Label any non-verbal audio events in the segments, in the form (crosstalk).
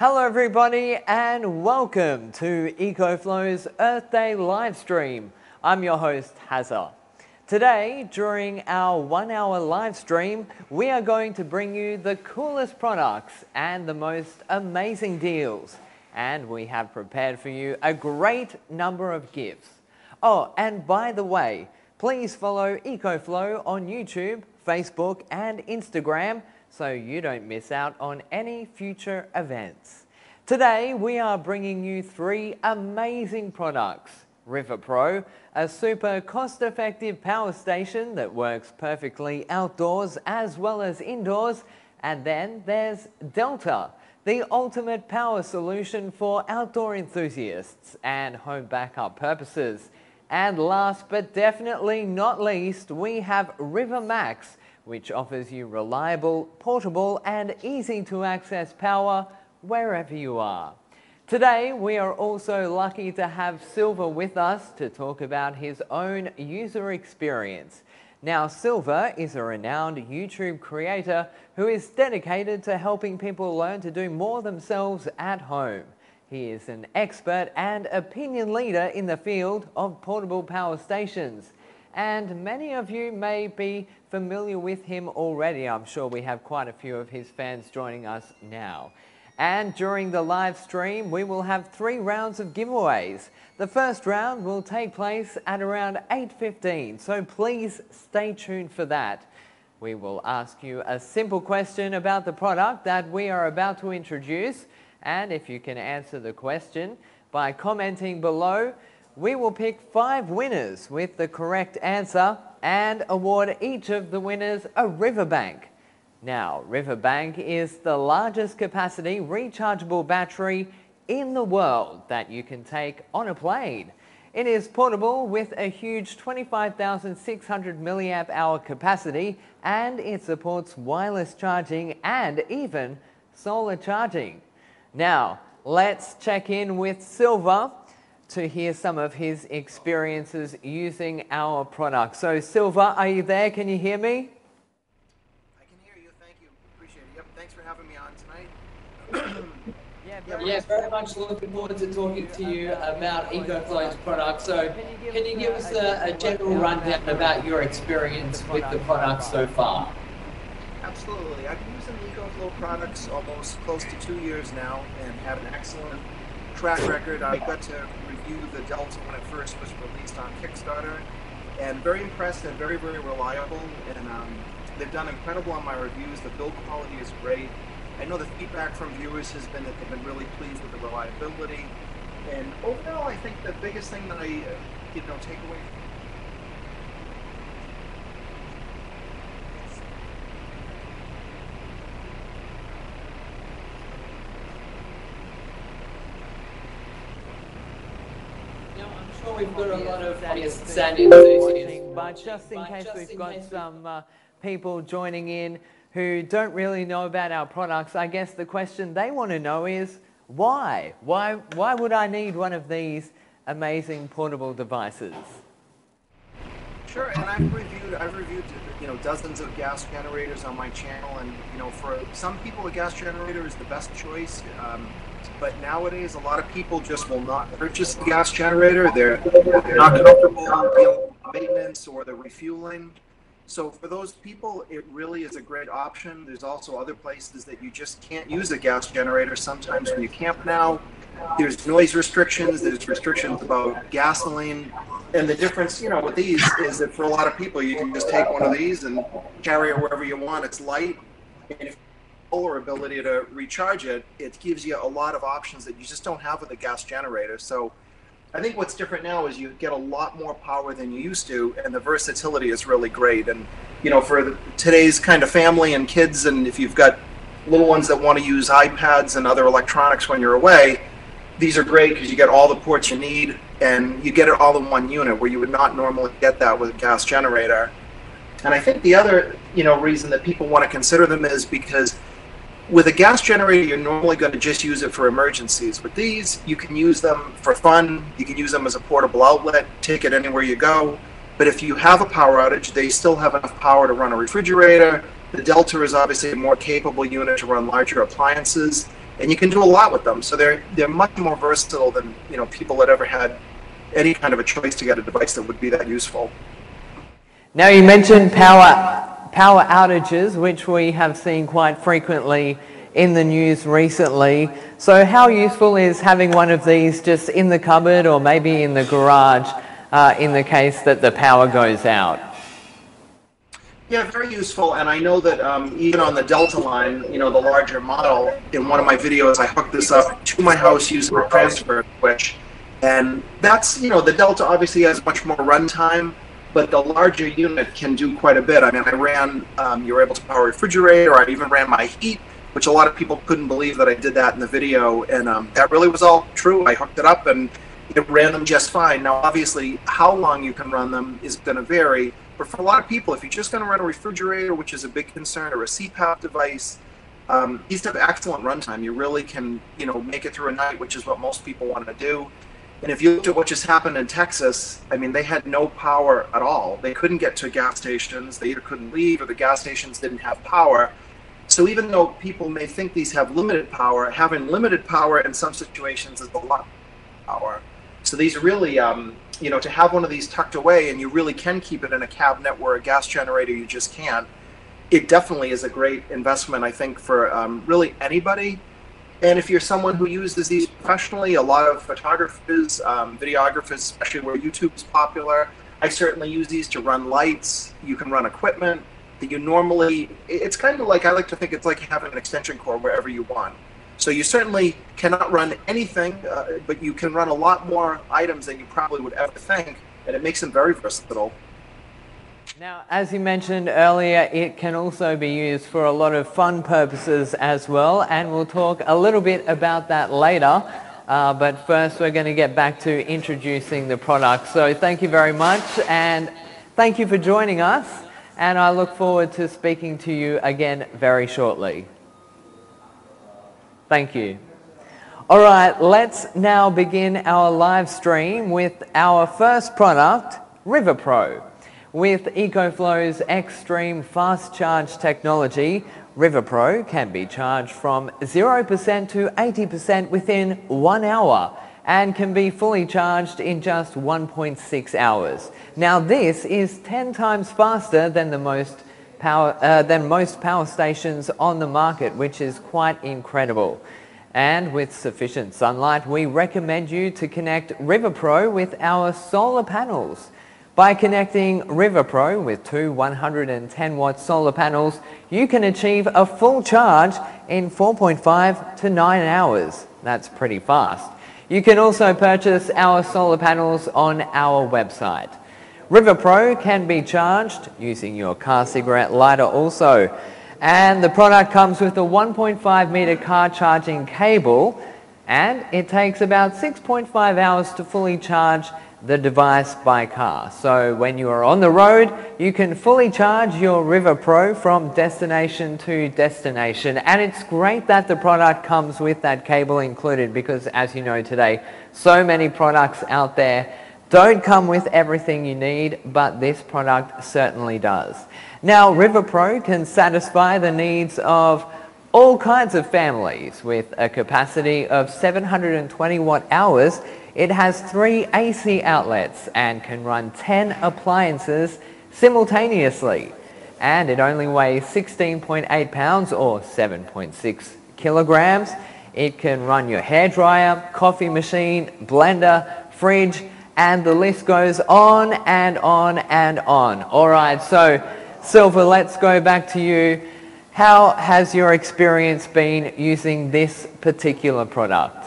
Hello, everybody, and welcome to EcoFlow's Earth Day live stream. I'm your host, Hazza. Today, during our one hour live stream, we are going to bring you the coolest products and the most amazing deals. And we have prepared for you a great number of gifts. Oh, and by the way, please follow EcoFlow on YouTube, Facebook, and Instagram so you don't miss out on any future events. Today we are bringing you three amazing products. River Pro, a super cost-effective power station that works perfectly outdoors as well as indoors. And then there's Delta, the ultimate power solution for outdoor enthusiasts and home backup purposes. And last but definitely not least, we have River Max, which offers you reliable, portable and easy to access power wherever you are. Today, we are also lucky to have Silver with us to talk about his own user experience. Now, Silver is a renowned YouTube creator who is dedicated to helping people learn to do more themselves at home. He is an expert and opinion leader in the field of portable power stations and many of you may be familiar with him already. I'm sure we have quite a few of his fans joining us now. And during the live stream, we will have three rounds of giveaways. The first round will take place at around 8.15, so please stay tuned for that. We will ask you a simple question about the product that we are about to introduce, and if you can answer the question by commenting below, we will pick five winners with the correct answer and award each of the winners a riverbank. Now, Riverbank is the largest capacity rechargeable battery in the world that you can take on a plane. It is portable with a huge 25,600 milliamp hour capacity and it supports wireless charging and even solar charging. Now, let's check in with Silver to hear some of his experiences using our product. So, Silver, are you there? Can you hear me? I can hear you. Thank you. Appreciate it. Yep. Thanks for having me on tonight. (coughs) yeah, very, yeah, very much looking forward to talking to you about EcoFlow's product. So, can you give us a, a general rundown about your experience with the product so far? Absolutely. I've been using EcoFlow products almost close to two years now and have an excellent track record. I got to the Delta when it first was released on Kickstarter, and very impressed and very, very reliable. And um, they've done incredible on my reviews. The build quality is great. I know the feedback from viewers has been that they've been really pleased with the reliability. And overall, I think the biggest thing that I, uh, you know, take away we've got a lot of sand enthusiasts. But just in case we've got some uh, people joining in who don't really know about our products, I guess the question they want to know is why? Why, why would I need one of these amazing portable devices? Sure, and I've reviewed I've reviewed you know dozens of gas generators on my channel, and you know for some people a gas generator is the best choice. Um, but nowadays a lot of people just will not purchase the gas generator. They're, they're not comfortable dealing with maintenance or the refueling. So for those people, it really is a great option. There's also other places that you just can't use a gas generator. Sometimes when you camp now, there's noise restrictions, there's restrictions about gasoline. And the difference, you know, with these is that for a lot of people, you can just take one of these and carry it wherever you want. It's light. And if solar ability to recharge it, it gives you a lot of options that you just don't have with a gas generator. So I think what's different now is you get a lot more power than you used to, and the versatility is really great. And you know, for today's kind of family and kids, and if you've got little ones that want to use iPads and other electronics when you're away, these are great because you get all the ports you need, and you get it all in one unit, where you would not normally get that with a gas generator. And I think the other, you know, reason that people want to consider them is because with a gas generator, you're normally going to just use it for emergencies. With these, you can use them for fun. You can use them as a portable outlet, take it anywhere you go. But if you have a power outage, they still have enough power to run a refrigerator. The Delta is obviously a more capable unit to run larger appliances. and you can do a lot with them. So they're they're much more versatile than you know people that ever had any kind of a choice to get a device that would be that useful. Now you mentioned power power outages, which we have seen quite frequently in the news recently. So how useful is having one of these just in the cupboard or maybe in the garage uh, in the case that the power goes out? Yeah, very useful. And I know that um, even on the Delta line, you know, the larger model, in one of my videos, I hooked this up to my house using a transfer switch. And that's, you know, the Delta obviously has much more runtime, but the larger unit can do quite a bit. I mean, I ran, um, you were able to power a refrigerator, I even ran my heat, which a lot of people couldn't believe that I did that in the video. And um, that really was all true. I hooked it up and it ran them just fine. Now, obviously, how long you can run them is going to vary but for a lot of people, if you're just going to run a refrigerator, which is a big concern, or a CPAP device, um, these have excellent runtime. You really can, you know, make it through a night, which is what most people want to do. And if you look at what just happened in Texas, I mean, they had no power at all. They couldn't get to gas stations. They either couldn't leave or the gas stations didn't have power. So even though people may think these have limited power, having limited power in some situations is a lot of power. So these really, um, you know, to have one of these tucked away and you really can keep it in a cabinet where a gas generator you just can't, it definitely is a great investment, I think, for um, really anybody. And if you're someone who uses these professionally, a lot of photographers, um, videographers, especially where YouTube is popular, I certainly use these to run lights. You can run equipment that you normally, it's kind of like, I like to think it's like having an extension cord wherever you want. So you certainly cannot run anything, uh, but you can run a lot more items than you probably would ever think, and it makes them very versatile. Now, as you mentioned earlier, it can also be used for a lot of fun purposes as well, and we'll talk a little bit about that later. Uh, but first, we're going to get back to introducing the product. So thank you very much, and thank you for joining us, and I look forward to speaking to you again very shortly. Thank you. All right, let's now begin our live stream with our first product, River RiverPro. With EcoFlow's X-Stream fast charge technology, RiverPro can be charged from 0% to 80% within one hour and can be fully charged in just 1.6 hours. Now this is 10 times faster than the most power, uh, than most power stations on the market, which is quite incredible. And with sufficient sunlight, we recommend you to connect RiverPro with our solar panels. By connecting RiverPro with two 110 watt solar panels, you can achieve a full charge in 4.5 to 9 hours. That's pretty fast. You can also purchase our solar panels on our website. RiverPro can be charged using your car cigarette lighter also. And the product comes with a 1.5 meter car charging cable and it takes about 6.5 hours to fully charge the device by car. So when you are on the road, you can fully charge your River Pro from destination to destination. And it's great that the product comes with that cable included because as you know today, so many products out there don't come with everything you need, but this product certainly does. Now, River Pro can satisfy the needs of all kinds of families with a capacity of 720 watt hours. It has three AC outlets and can run 10 appliances simultaneously. And it only weighs 16.8 pounds or 7.6 kilograms. It can run your hairdryer, coffee machine, blender, fridge, and the list goes on and on and on. All right, so Silver, let's go back to you. How has your experience been using this particular product?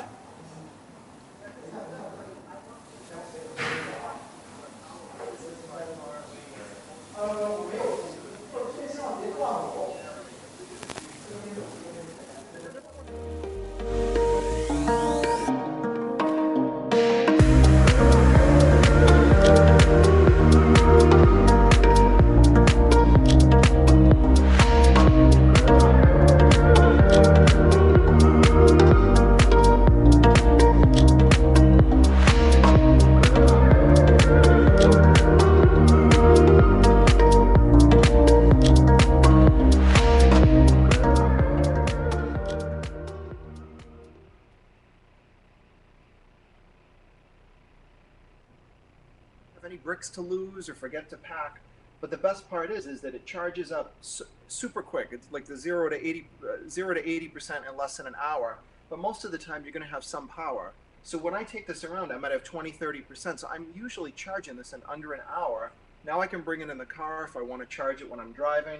To lose or forget to pack. But the best part is, is that it charges up su- super quick. It's like the zero to eighty, uh, zero to eighty percent in less than an hour. But most of the time, you're going to have some power. So when I take this around, I might have 20, 30 percent. So I'm usually charging this in under an hour. Now I can bring it in the car if I want to charge it when I'm driving.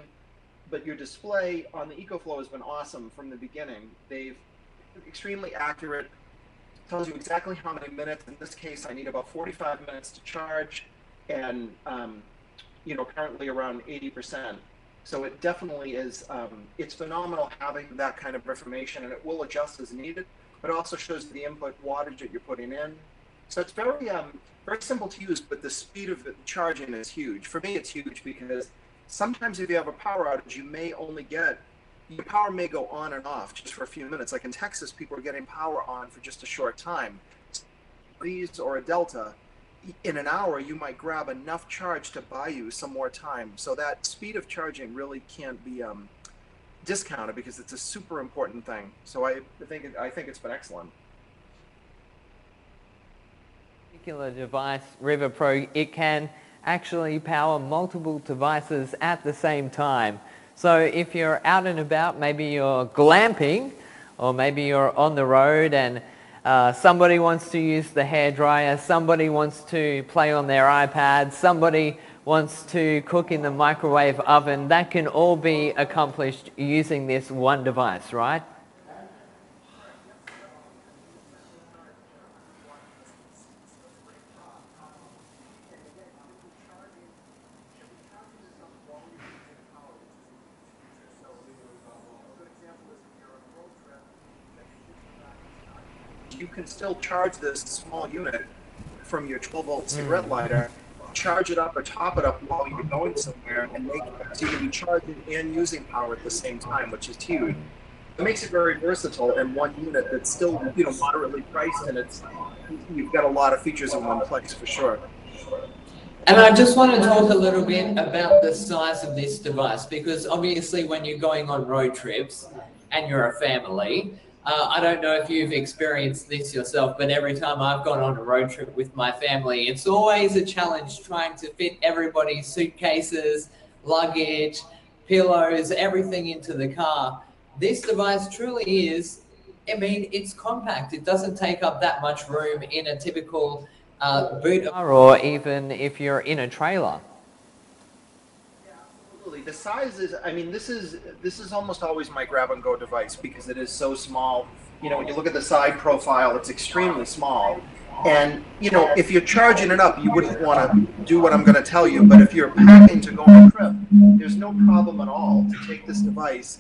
But your display on the EcoFlow has been awesome from the beginning. They've extremely accurate. Tells you exactly how many minutes. In this case, I need about 45 minutes to charge, and um, you know, currently around 80%. So it definitely is, um, it's phenomenal having that kind of information and it will adjust as needed, but also shows the input wattage that you're putting in. So it's very, um, very simple to use, but the speed of charging is huge. For me, it's huge because sometimes if you have a power outage, you may only get, your power may go on and off just for a few minutes. Like in Texas, people are getting power on for just a short time. These or a Delta, in an hour you might grab enough charge to buy you some more time. So that speed of charging really can't be um, discounted because it's a super important thing. So i think it, i think it's been excellent. Particular device river pro it can actually power multiple devices at the same time. So if you're out and about maybe you're glamping or maybe you're on the road and uh, somebody wants to use the hair dryer, somebody wants to play on their iPad, somebody wants to cook in the microwave oven. That can all be accomplished using this one device, right? you can still charge this small unit from your 12 volt cigarette hmm. lighter, charge it up or top it up while you're going somewhere, and make so you can be charging and using power at the same time, which is huge. It makes it very versatile and one unit that's still you know moderately priced, and it's you've got a lot of features in one place for sure. And I just want to talk a little bit about the size of this device because obviously when you're going on road trips and you're a family, uh, I don't know if you've experienced this yourself, but every time I've gone on a road trip with my family, it's always a challenge trying to fit everybody's suitcases, luggage, pillows, everything into the car. This device truly is, I mean, it's compact. It doesn't take up that much room in a typical uh, boot. Or even if you're in a trailer the size is. I mean, this is this is almost always my grab and go device because it is so small. You know, when you look at the side profile, it's extremely small. And you know, if you're charging it up, you wouldn't want to do what I'm going to tell you. But if you're packing to go on a trip, there's no problem at all to take this device,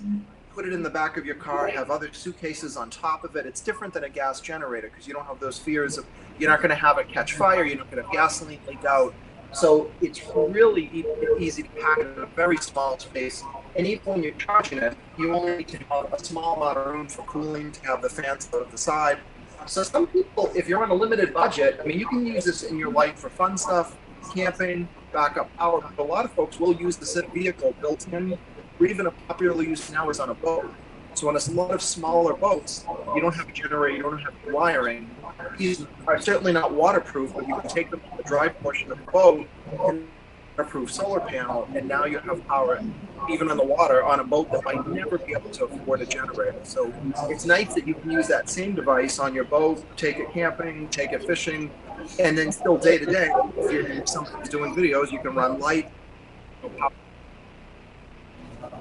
put it in the back of your car, have other suitcases on top of it. It's different than a gas generator because you don't have those fears of you're not going to have it catch fire, you're not going to have gasoline leak out. So it's really easy to pack in a very small space. And even when you're charging it, you only need to have a small amount of room for cooling to have the fans out of the side. So some people, if you're on a limited budget, I mean, you can use this in your life for fun stuff, camping, backup power. But a lot of folks will use the vehicle built in, or even a popularly used now is on a boat. So on a lot of smaller boats, you don't have a generator, you don't have wiring. These are certainly not waterproof, but you can take them to the dry portion of the boat and waterproof solar panel, and now you have power even on the water on a boat that might never be able to afford a generator. So it's nice that you can use that same device on your boat, take it camping, take it fishing, and then still day to day, if you're somebody's doing videos, you can run light,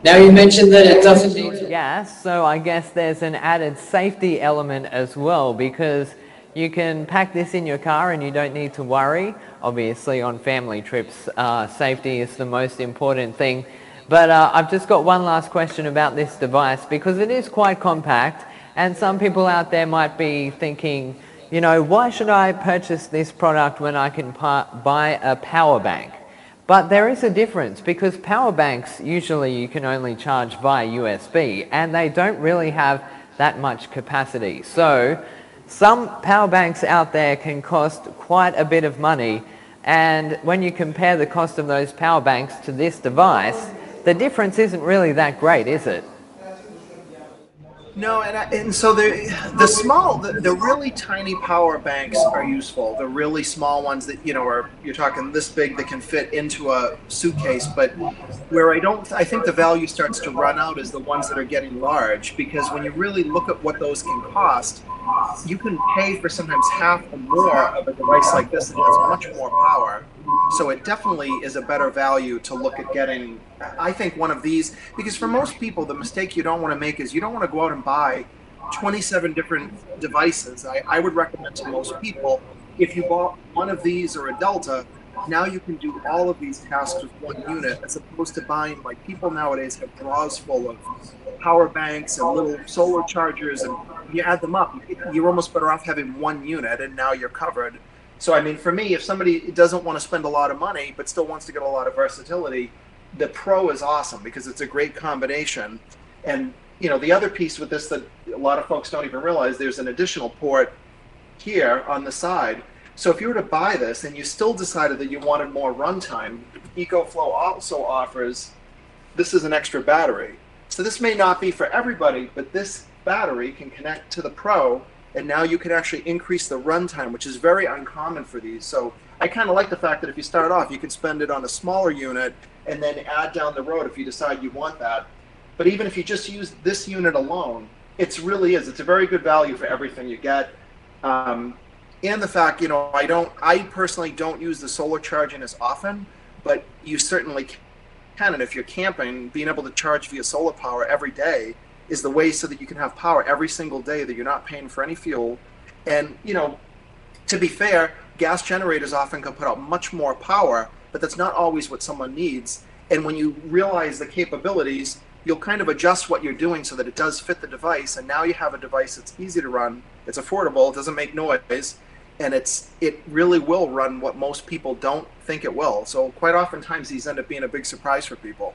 now you mentioned that it doesn't need to... Yes, so I guess there's an added safety element as well because you can pack this in your car and you don't need to worry. Obviously on family trips, uh, safety is the most important thing. But uh, I've just got one last question about this device because it is quite compact and some people out there might be thinking, you know, why should I purchase this product when I can buy a power bank? But there is a difference because power banks usually you can only charge via USB and they don't really have that much capacity. So some power banks out there can cost quite a bit of money and when you compare the cost of those power banks to this device, the difference isn't really that great, is it? No, and, I, and so the the small, the, the really tiny power banks are useful. The really small ones that you know are you're talking this big that can fit into a suitcase. But where I don't, I think the value starts to run out is the ones that are getting large because when you really look at what those can cost, you can pay for sometimes half or more of a device like this that has much more power. So it definitely is a better value to look at getting, I think, one of these, because for most people, the mistake you don't want to make is you don't want to go out and buy 27 different devices. I, I would recommend to most people, if you bought one of these or a Delta, now you can do all of these tasks with one unit as opposed to buying, like people nowadays have drawers full of power banks and little solar chargers, and you add them up, you're almost better off having one unit, and now you're covered so I mean, for me, if somebody doesn't want to spend a lot of money but still wants to get a lot of versatility, the Pro is awesome because it's a great combination. And you know, the other piece with this that a lot of folks don't even realize, there's an additional port here on the side. So if you were to buy this and you still decided that you wanted more runtime, EcoFlow also offers this is an extra battery. So this may not be for everybody, but this battery can connect to the Pro and now you can actually increase the runtime, which is very uncommon for these. So I kind of like the fact that if you start off, you can spend it on a smaller unit and then add down the road if you decide you want that. But even if you just use this unit alone, it really is. It's a very good value for everything you get. Um, and the fact, you know, I don't, I personally don't use the solar charging as often, but you certainly can. And if you're camping, being able to charge via solar power every day is the way so that you can have power every single day that you're not paying for any fuel. And, you know, to be fair, gas generators often can put out much more power, but that's not always what someone needs. And when you realize the capabilities, you'll kind of adjust what you're doing so that it does fit the device. And now you have a device that's easy to run, it's affordable, it doesn't make noise, and it's it really will run what most people don't think it will. So quite oftentimes these end up being a big surprise for people.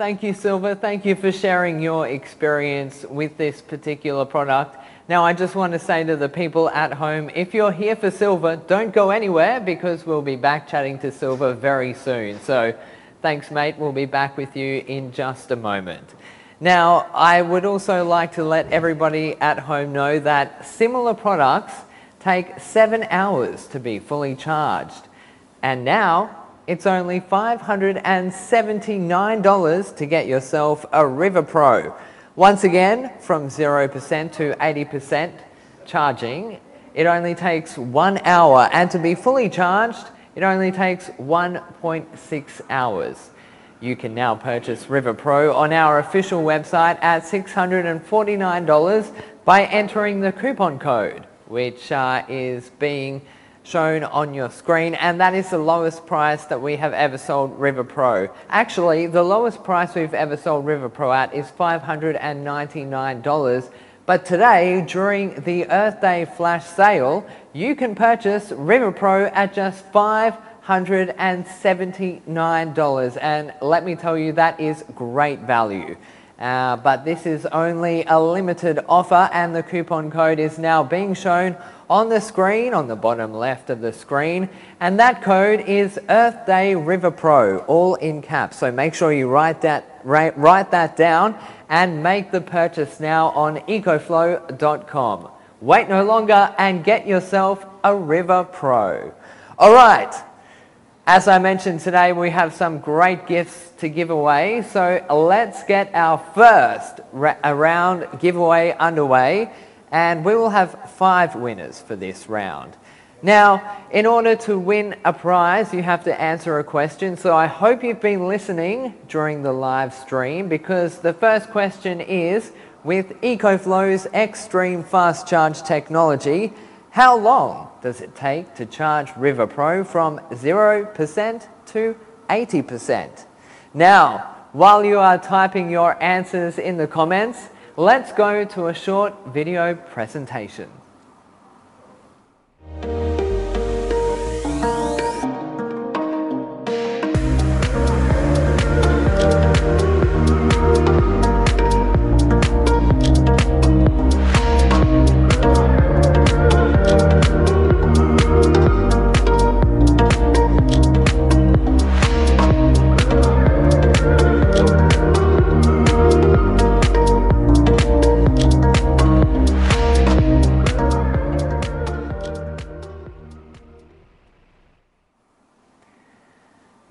Thank you, Silver. Thank you for sharing your experience with this particular product. Now, I just want to say to the people at home, if you're here for Silver, don't go anywhere because we'll be back chatting to Silver very soon. So thanks, mate. We'll be back with you in just a moment. Now, I would also like to let everybody at home know that similar products take seven hours to be fully charged. And now, it's only $579 to get yourself a River Pro. Once again, from 0% to 80% charging, it only takes one hour. And to be fully charged, it only takes 1.6 hours. You can now purchase River Pro on our official website at $649 by entering the coupon code, which uh, is being shown on your screen and that is the lowest price that we have ever sold River Pro. Actually, the lowest price we've ever sold River Pro at is $599 but today, during the Earth Day flash sale, you can purchase River Pro at just $579 and let me tell you that is great value. Uh, but this is only a limited offer and the coupon code is now being shown on the screen, on the bottom left of the screen. And that code is Earth Day River Pro, all in caps. So make sure you write that, write, write that down and make the purchase now on ecoflow.com. Wait no longer and get yourself a River Pro. All right. As I mentioned today, we have some great gifts to give away. So let's get our first round giveaway underway. And we will have five winners for this round. Now, in order to win a prize, you have to answer a question. So I hope you've been listening during the live stream because the first question is, with EcoFlow's X-Stream fast charge technology, how long does it take to charge River Pro from 0% to 80%? Now, while you are typing your answers in the comments, let's go to a short video presentation.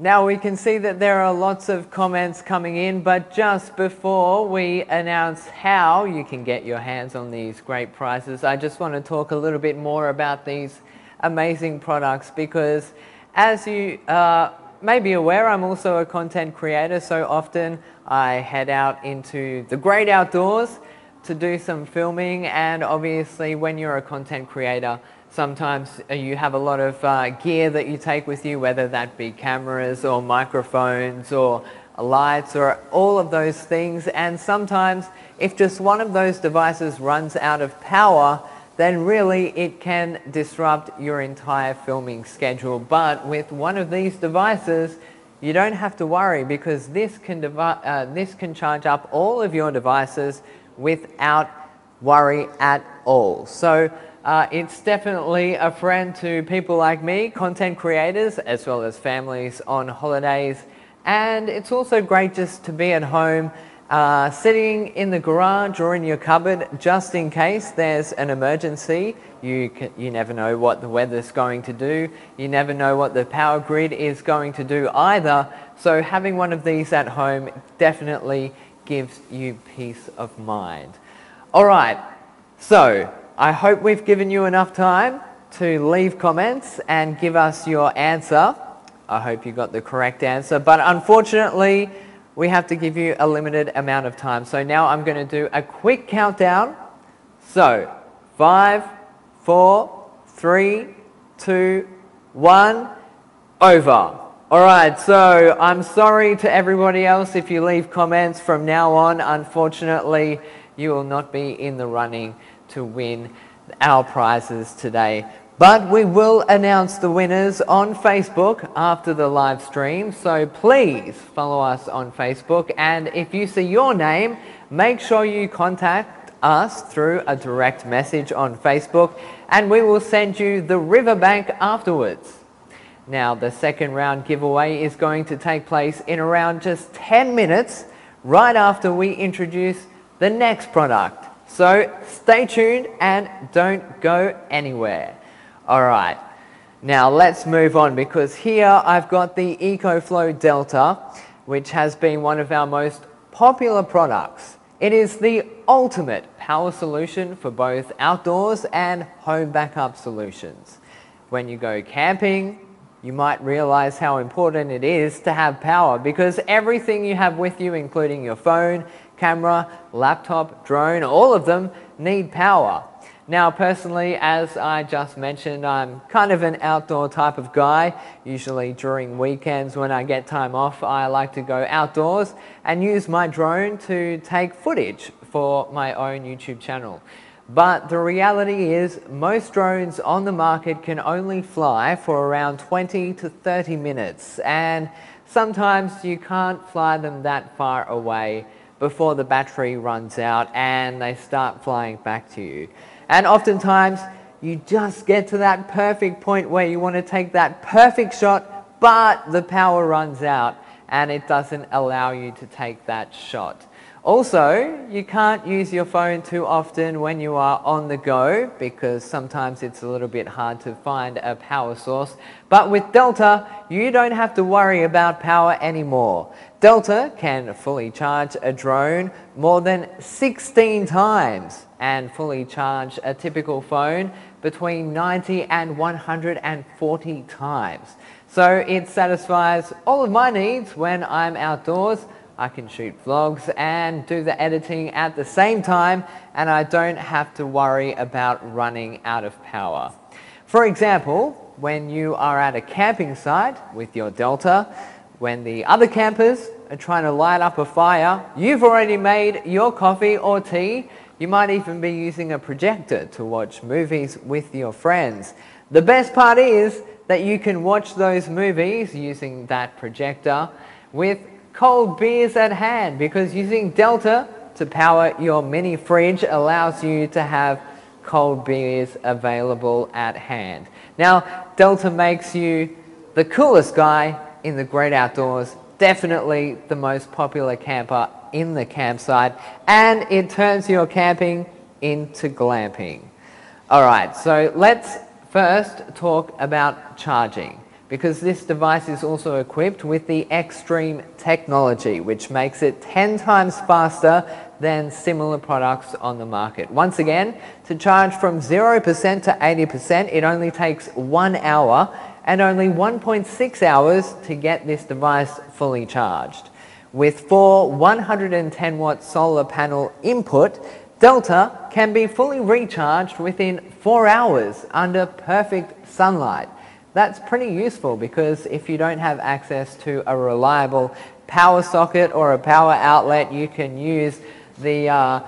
Now we can see that there are lots of comments coming in, but just before we announce how you can get your hands on these great prizes, I just want to talk a little bit more about these amazing products because as you uh, may be aware, I'm also a content creator, so often I head out into the great outdoors to do some filming. And obviously when you're a content creator, Sometimes uh, you have a lot of uh, gear that you take with you, whether that be cameras or microphones or lights or all of those things. And sometimes if just one of those devices runs out of power, then really it can disrupt your entire filming schedule. But with one of these devices, you don't have to worry because this can, uh, this can charge up all of your devices without worry at all. So uh, it's definitely a friend to people like me, content creators, as well as families on holidays. And it's also great just to be at home, uh, sitting in the garage or in your cupboard, just in case there's an emergency. You, can, you never know what the weather's going to do. You never know what the power grid is going to do either. So having one of these at home definitely gives you peace of mind. All right, so I hope we've given you enough time to leave comments and give us your answer. I hope you got the correct answer, but unfortunately, we have to give you a limited amount of time. So now I'm going to do a quick countdown. So, five, four, three, two, one, over. All right, so I'm sorry to everybody else if you leave comments from now on. Unfortunately, you will not be in the running to win our prizes today. But we will announce the winners on Facebook after the live stream. So please follow us on Facebook. And if you see your name, make sure you contact us through a direct message on Facebook and we will send you the riverbank afterwards. Now, the second round giveaway is going to take place in around just 10 minutes right after we introduce the next product. So stay tuned and don't go anywhere. All right, now let's move on because here I've got the EcoFlow Delta, which has been one of our most popular products. It is the ultimate power solution for both outdoors and home backup solutions. When you go camping, you might realize how important it is to have power because everything you have with you, including your phone, camera, laptop, drone, all of them need power. Now, personally, as I just mentioned, I'm kind of an outdoor type of guy. Usually during weekends when I get time off, I like to go outdoors and use my drone to take footage for my own YouTube channel. But the reality is most drones on the market can only fly for around 20 to 30 minutes and sometimes you can't fly them that far away before the battery runs out and they start flying back to you. And oftentimes, you just get to that perfect point where you want to take that perfect shot, but the power runs out and it doesn't allow you to take that shot. Also, you can't use your phone too often when you are on the go because sometimes it's a little bit hard to find a power source. But with Delta, you don't have to worry about power anymore. Delta can fully charge a drone more than 16 times and fully charge a typical phone between 90 and 140 times. So it satisfies all of my needs when I'm outdoors I can shoot vlogs and do the editing at the same time and I don't have to worry about running out of power. For example, when you are at a camping site with your Delta, when the other campers are trying to light up a fire, you've already made your coffee or tea. You might even be using a projector to watch movies with your friends. The best part is that you can watch those movies using that projector with cold beers at hand because using Delta to power your mini fridge allows you to have cold beers available at hand. Now, Delta makes you the coolest guy in the great outdoors, definitely the most popular camper in the campsite, and it turns your camping into glamping. All right, so let's first talk about charging because this device is also equipped with the X-Stream technology, which makes it 10 times faster than similar products on the market. Once again, to charge from 0% to 80%, it only takes one hour and only 1.6 hours to get this device fully charged. With four 110 watt solar panel input, Delta can be fully recharged within four hours under perfect sunlight. That's pretty useful because if you don't have access to a reliable power socket or a power outlet, you can use the uh,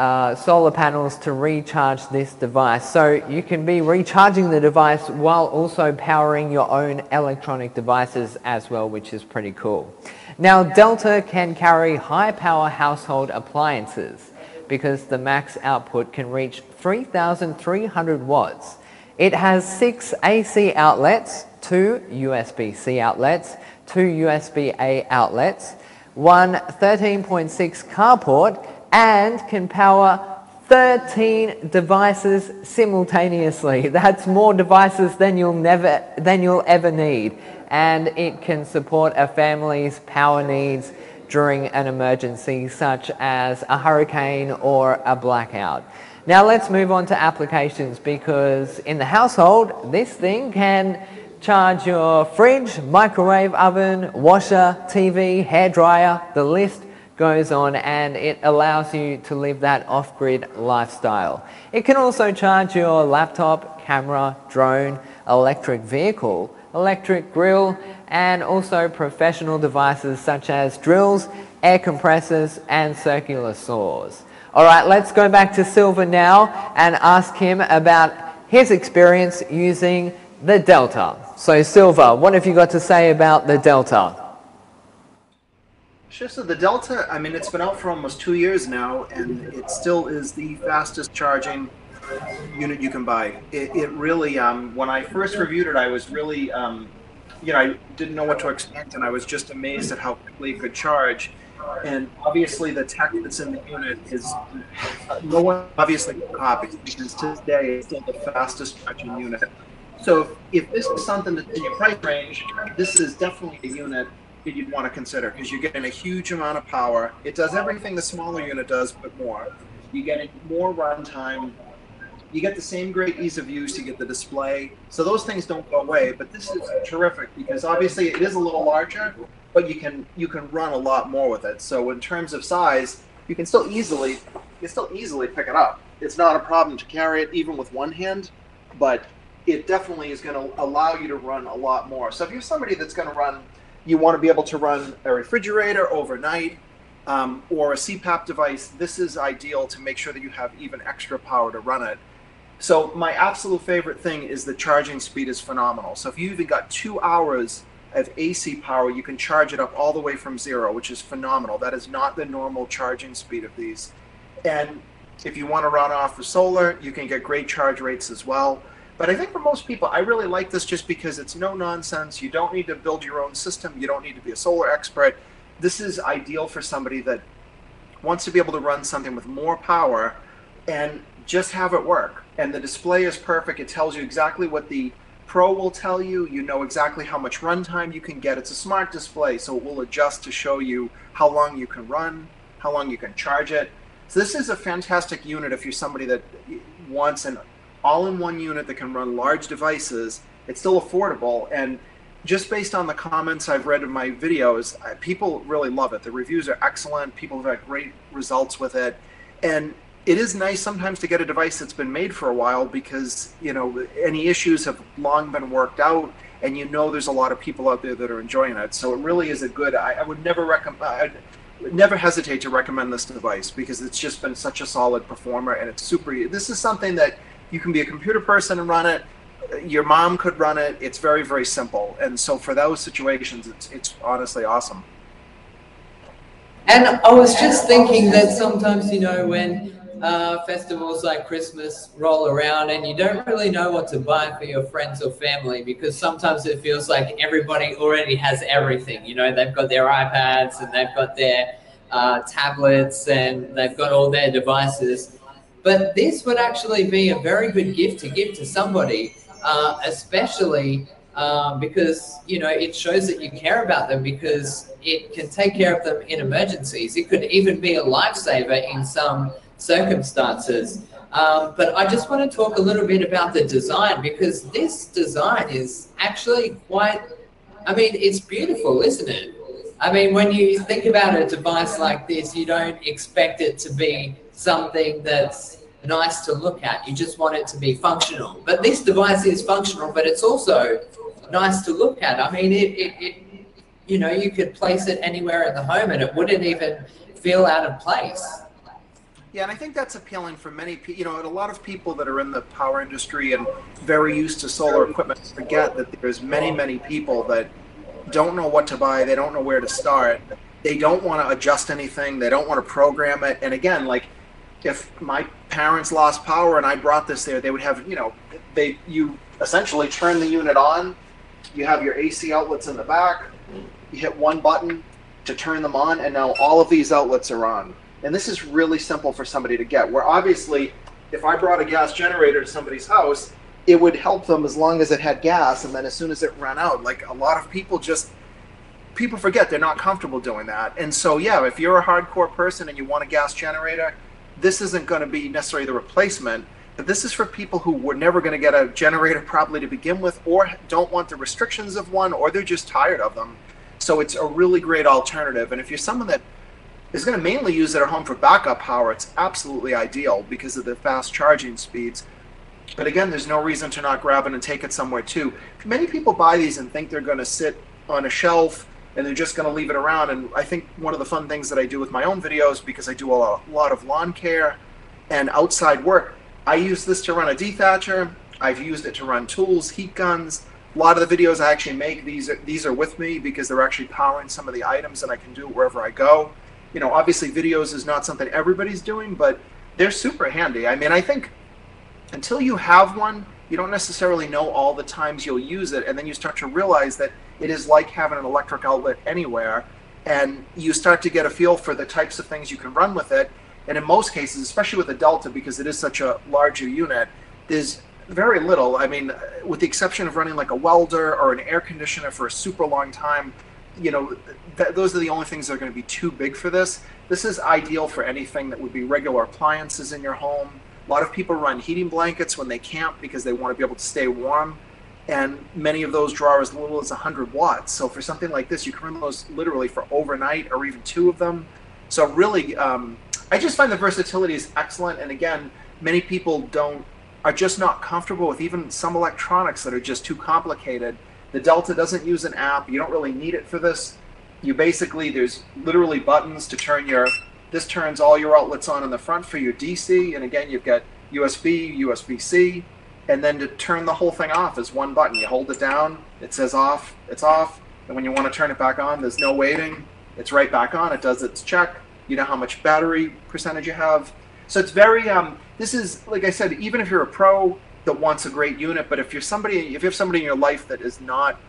uh, solar panels to recharge this device. So you can be recharging the device while also powering your own electronic devices as well, which is pretty cool. Now Delta can carry high power household appliances because the max output can reach 3,300 watts. It has six AC outlets, two USB-C outlets, two USB-A outlets, one 13.6 carport, and can power 13 devices simultaneously. (laughs) That's more devices than you'll never than you'll ever need. And it can support a family's power needs during an emergency such as a hurricane or a blackout. Now let's move on to applications because in the household this thing can charge your fridge, microwave oven, washer, TV, hairdryer, the list goes on and it allows you to live that off-grid lifestyle. It can also charge your laptop, camera, drone, electric vehicle, electric grill and also professional devices such as drills, air compressors and circular saws. Alright, let's go back to Silver now and ask him about his experience using the Delta. So Silver, what have you got to say about the Delta? Sure. So the Delta, I mean, it's been out for almost two years now, and it still is the fastest charging unit you can buy. It, it really, um, when I first reviewed it, I was really, um, you know, I didn't know what to expect, and I was just amazed at how quickly it could charge. And obviously, the tech that's in the unit is uh, no one obviously copies because today it's still the fastest charging unit. So if this is something that's in your price range, this is definitely a unit that you'd want to consider because you're getting a huge amount of power. It does everything the smaller unit does, but more. You get more runtime. You get the same great ease of use. You get the display. So those things don't go away. But this is terrific because obviously it is a little larger, but you can you can run a lot more with it. So in terms of size, you can still easily you can still easily pick it up. It's not a problem to carry it even with one hand, but it definitely is going to allow you to run a lot more. So if you're somebody that's going to run you want to be able to run a refrigerator overnight um, or a CPAP device, this is ideal to make sure that you have even extra power to run it. So my absolute favorite thing is the charging speed is phenomenal. So if you even got two hours of AC power, you can charge it up all the way from zero, which is phenomenal. That is not the normal charging speed of these. And if you want to run off the solar, you can get great charge rates as well. But I think for most people, I really like this just because it's no nonsense. You don't need to build your own system. You don't need to be a solar expert. This is ideal for somebody that wants to be able to run something with more power and just have it work. And the display is perfect. It tells you exactly what the Pro will tell you. You know exactly how much runtime you can get. It's a smart display, so it will adjust to show you how long you can run, how long you can charge it. So this is a fantastic unit if you're somebody that wants an all in one unit that can run large devices. It's still affordable. And just based on the comments I've read in my videos, uh, people really love it. The reviews are excellent. People have had great results with it. And it is nice sometimes to get a device that's been made for a while because, you know, any issues have long been worked out and you know there's a lot of people out there that are enjoying it. So it really is a good, I, I would never recommend, I'd never hesitate to recommend this device because it's just been such a solid performer and it's super, this is something that you can be a computer person and run it. Your mom could run it. It's very, very simple. And so for those situations, it's, it's honestly awesome. And I was just thinking that sometimes, you know, when uh, festivals like Christmas roll around and you don't really know what to buy for your friends or family because sometimes it feels like everybody already has everything. You know, they've got their iPads and they've got their uh, tablets and they've got all their devices. But this would actually be a very good gift to give to somebody, uh, especially um, because you know it shows that you care about them because it can take care of them in emergencies. It could even be a lifesaver in some circumstances. Um, but I just want to talk a little bit about the design because this design is actually quite. I mean, it's beautiful, isn't it? I mean, when you think about a device like this, you don't expect it to be something that's nice to look at. You just want it to be functional. But this device is functional, but it's also nice to look at. I mean, it, it, it you know, you could place it anywhere in the home and it wouldn't even feel out of place. Yeah, and I think that's appealing for many people. You know, a lot of people that are in the power industry and very used to solar equipment forget that there's many, many people that don't know what to buy. They don't know where to start. They don't want to adjust anything. They don't want to program it. And again, like if my parents lost power and I brought this there, they would have, you know, they you essentially turn the unit on. You have your AC outlets in the back. You hit one button to turn them on, and now all of these outlets are on. And this is really simple for somebody to get. Where obviously, if I brought a gas generator to somebody's house, it would help them as long as it had gas, and then as soon as it ran out, like a lot of people just people forget they're not comfortable doing that. And so, yeah, if you're a hardcore person and you want a gas generator, this isn't going to be necessarily the replacement, but this is for people who were never going to get a generator properly to begin with, or don't want the restrictions of one, or they're just tired of them. So it's a really great alternative. And if you're someone that is going to mainly use it at home for backup power, it's absolutely ideal because of the fast charging speeds. But again, there's no reason to not grab it and take it somewhere too. Many people buy these and think they're going to sit on a shelf and they're just going to leave it around. And I think one of the fun things that I do with my own videos, because I do a lot of lawn care and outside work, I use this to run a dethatcher. I've used it to run tools, heat guns. A lot of the videos I actually make, these are, these are with me because they're actually powering some of the items and I can do wherever I go. You know, obviously videos is not something everybody's doing, but they're super handy. I mean, I think until you have one, you don't necessarily know all the times you'll use it, and then you start to realize that it is like having an electric outlet anywhere, and you start to get a feel for the types of things you can run with it. And in most cases, especially with the Delta, because it is such a larger unit, there's very little. I mean, with the exception of running like a welder or an air conditioner for a super long time, you know, th- those are the only things that are going to be too big for this. This is ideal for anything that would be regular appliances in your home a lot of people run heating blankets when they camp because they want to be able to stay warm. And many of those draw as little as 100 watts. So for something like this, you can run those literally for overnight or even two of them. So really, um, I just find the versatility is excellent. And again, many people don't are just not comfortable with even some electronics that are just too complicated. The Delta doesn't use an app. You don't really need it for this. You basically there's literally buttons to turn your this turns all your outlets on in the front for your DC, and again, you've got USB, USB-C, and then to turn the whole thing off is one button. You hold it down, it says off, it's off, and when you want to turn it back on, there's no waiting. It's right back on. It does its check. You know how much battery percentage you have. So it's very. Um, this is like I said. Even if you're a pro that wants a great unit, but if you're somebody, if you have somebody in your life that is not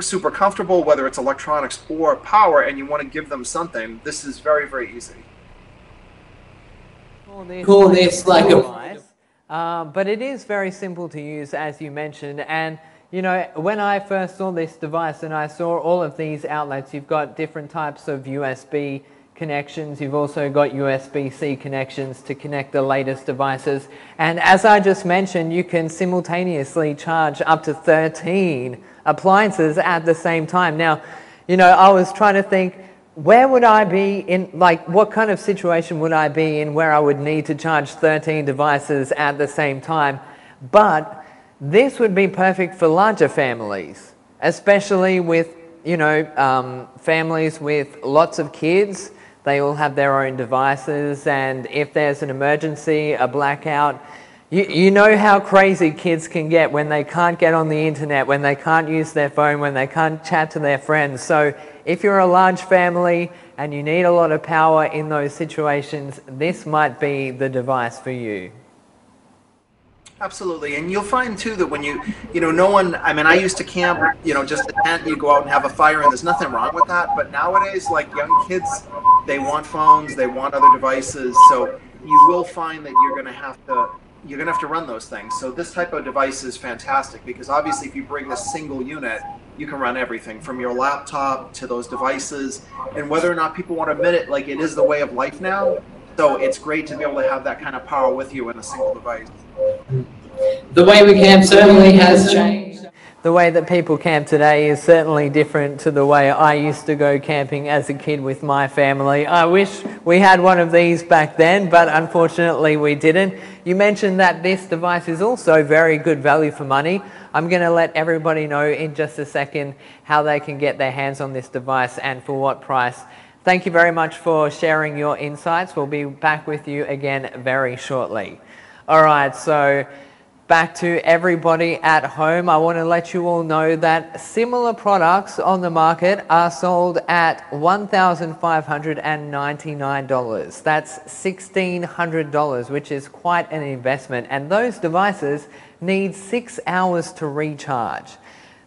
super comfortable, whether it's electronics or power, and you want to give them something, this is very, very easy. Call this, like a. Uh, but it is very simple to use, as you mentioned. And, you know, when I first saw this device and I saw all of these outlets, you've got different types of USB connections. You've also got USB-C connections to connect the latest devices. And as I just mentioned, you can simultaneously charge up to 13 appliances at the same time. Now, you know, I was trying to think, where would I be in, like, what kind of situation would I be in where I would need to charge 13 devices at the same time? But this would be perfect for larger families, especially with, you know, um, families with lots of kids. They all have their own devices, and if there's an emergency, a blackout, you, you know how crazy kids can get when they can't get on the internet, when they can't use their phone, when they can't chat to their friends. So, if you're a large family and you need a lot of power in those situations, this might be the device for you. Absolutely, and you'll find too that when you, you know, no one. I mean, I used to camp, you know, just a tent. You go out and have a fire, and there's nothing wrong with that. But nowadays, like young kids, they want phones, they want other devices. So you will find that you're going to have to you're going to have to run those things. So this type of device is fantastic because obviously if you bring this single unit, you can run everything from your laptop to those devices. And whether or not people want to admit it, like it is the way of life now. So it's great to be able to have that kind of power with you in a single device. The way we camp certainly has changed. The way that people camp today is certainly different to the way I used to go camping as a kid with my family. I wish we had one of these back then, but unfortunately we didn't. You mentioned that this device is also very good value for money. I'm going to let everybody know in just a second how they can get their hands on this device and for what price. Thank you very much for sharing your insights. We'll be back with you again very shortly. All right, so back to everybody at home, I want to let you all know that similar products on the market are sold at $1,599. That's $1,600, which is quite an investment. And those devices need six hours to recharge.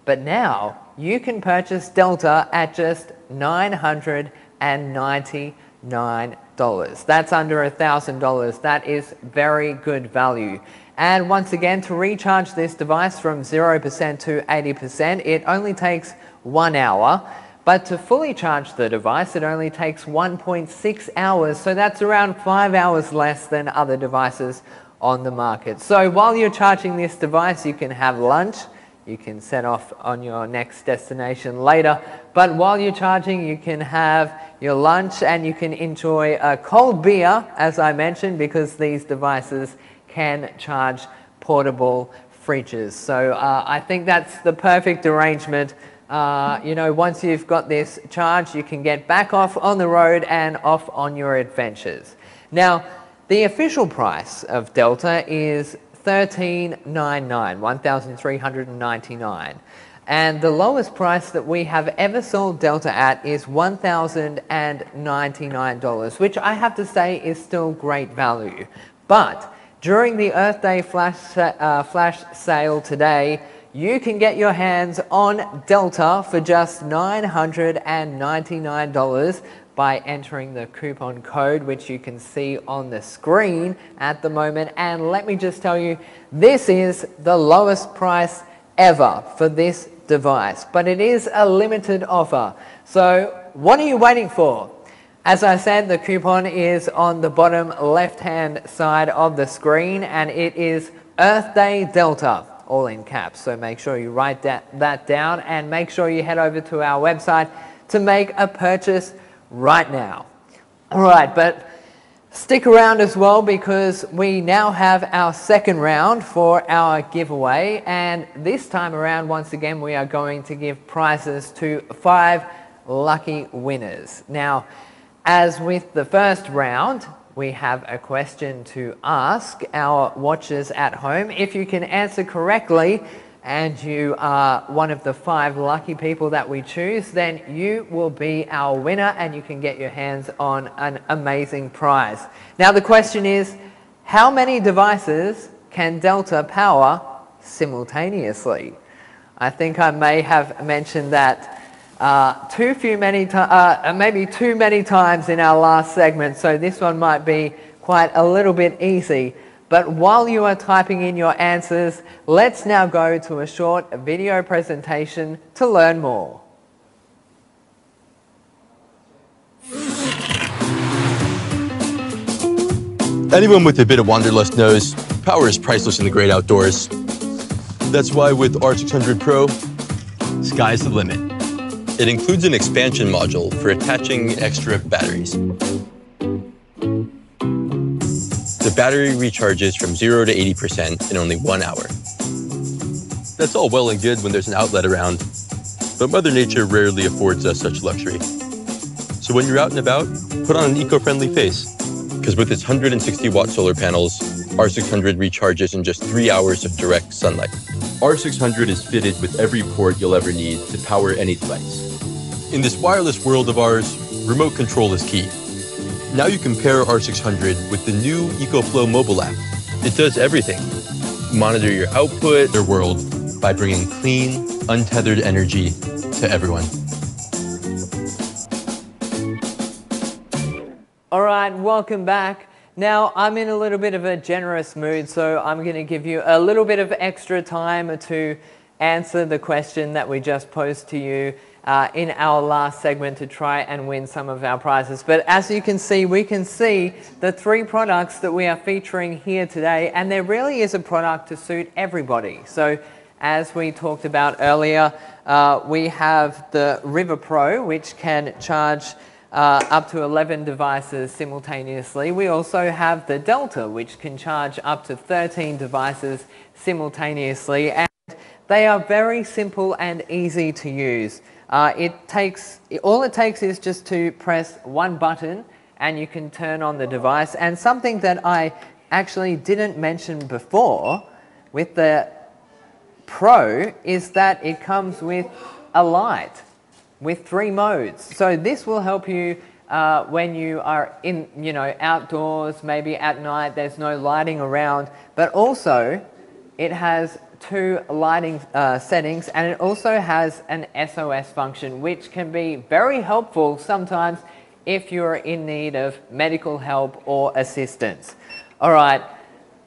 But now you can purchase Delta at just $999. That's under $1,000. That is very good value. And once again, to recharge this device from 0% to 80%, it only takes one hour. But to fully charge the device, it only takes 1.6 hours. So that's around five hours less than other devices on the market. So while you're charging this device, you can have lunch. You can set off on your next destination later. But while you're charging, you can have your lunch and you can enjoy a cold beer, as I mentioned, because these devices can charge portable fridges. So uh, I think that's the perfect arrangement. Uh, you know, once you've got this charge, you can get back off on the road and off on your adventures. Now, the official price of Delta is $13.99, $1,399. And the lowest price that we have ever sold Delta at is $1,099, which I have to say is still great value. But during the Earth Day flash, uh, flash sale today, you can get your hands on Delta for just $999 by entering the coupon code, which you can see on the screen at the moment. And let me just tell you, this is the lowest price ever for this device, but it is a limited offer. So what are you waiting for? As I said, the coupon is on the bottom left-hand side of the screen and it is Earth Day Delta, all in caps. So make sure you write that, that down and make sure you head over to our website to make a purchase right now. All right, but stick around as well because we now have our second round for our giveaway. And this time around, once again, we are going to give prizes to five lucky winners. Now, as with the first round, we have a question to ask our watchers at home. If you can answer correctly and you are one of the five lucky people that we choose, then you will be our winner and you can get your hands on an amazing prize. Now the question is, how many devices can Delta power simultaneously? I think I may have mentioned that uh, too few many uh, maybe too many times in our last segment, so this one might be quite a little bit easy. But while you are typing in your answers, let's now go to a short video presentation to learn more. Anyone with a bit of wanderlust knows power is priceless in the great outdoors. That's why with R600 Pro, sky's the limit. It includes an expansion module for attaching extra batteries. The battery recharges from 0 to 80% in only one hour. That's all well and good when there's an outlet around, but Mother Nature rarely affords us such luxury. So when you're out and about, put on an eco-friendly face, because with its 160 watt solar panels, R600 recharges in just three hours of direct sunlight. R600 is fitted with every port you'll ever need to power any device. In this wireless world of ours, remote control is key. Now you can pair R600 with the new EcoFlow mobile app. It does everything. Monitor your output, your world, by bringing clean, untethered energy to everyone. All right, welcome back. Now, I'm in a little bit of a generous mood, so I'm going to give you a little bit of extra time to answer the question that we just posed to you uh, in our last segment to try and win some of our prizes. But as you can see, we can see the three products that we are featuring here today, and there really is a product to suit everybody. So as we talked about earlier, uh, we have the River Pro, which can charge uh, up to 11 devices simultaneously. We also have the Delta, which can charge up to 13 devices simultaneously. And they are very simple and easy to use. Uh, it takes, all it takes is just to press one button and you can turn on the device. And something that I actually didn't mention before with the Pro is that it comes with a light with three modes. So this will help you uh, when you are in, you know, outdoors, maybe at night, there's no lighting around, but also it has two lighting uh, settings and it also has an SOS function which can be very helpful sometimes if you're in need of medical help or assistance. All right,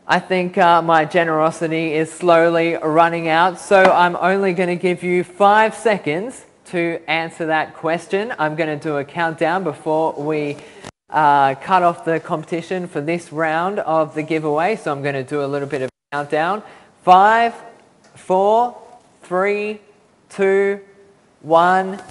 I think uh, my generosity is slowly running out, so I'm only going to give you five seconds to answer that question. I'm going to do a countdown before we uh, cut off the competition for this round of the giveaway. So I'm going to do a little bit of countdown. Five, four, three, two, one.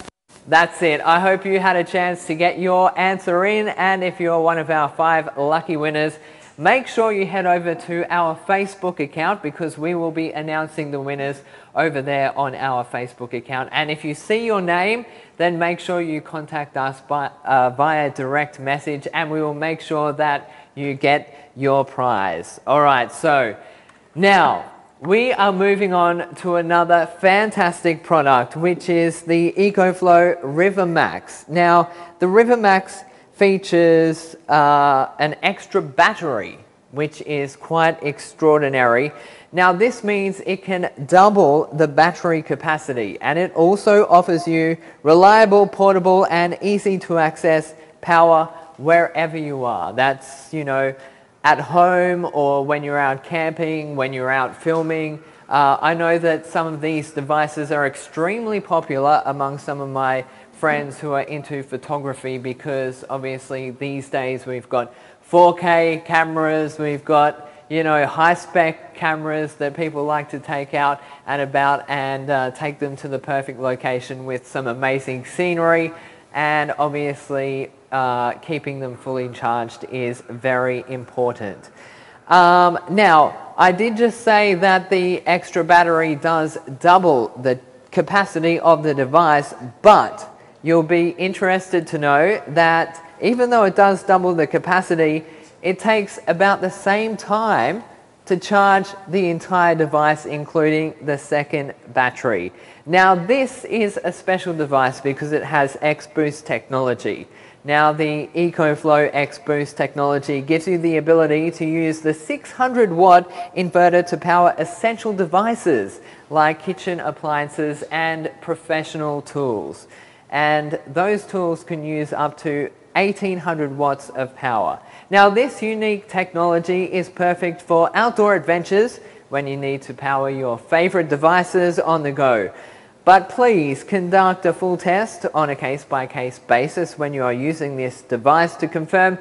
That's it. I hope you had a chance to get your answer in. And if you're one of our five lucky winners, make sure you head over to our Facebook account because we will be announcing the winners over there on our Facebook account. And if you see your name, then make sure you contact us by, uh, via direct message and we will make sure that you get your prize. All right, so now we are moving on to another fantastic product, which is the EcoFlow River Max. Now, the River Max features uh, an extra battery, which is quite extraordinary. Now this means it can double the battery capacity and it also offers you reliable, portable and easy to access power wherever you are. That's, you know, at home or when you're out camping, when you're out filming. Uh, I know that some of these devices are extremely popular among some of my friends who are into photography because obviously these days we've got 4K cameras, we've got you know, high spec cameras that people like to take out and about and uh, take them to the perfect location with some amazing scenery and obviously uh, keeping them fully charged is very important. Um, now, I did just say that the extra battery does double the capacity of the device, but you'll be interested to know that even though it does double the capacity, it takes about the same time to charge the entire device, including the second battery. Now, this is a special device because it has X-Boost technology. Now, the EcoFlow X-Boost technology gives you the ability to use the 600 watt inverter to power essential devices like kitchen appliances and professional tools. And those tools can use up to 1800 watts of power. Now this unique technology is perfect for outdoor adventures when you need to power your favorite devices on the go. But please conduct a full test on a case-by-case -case basis when you are using this device to confirm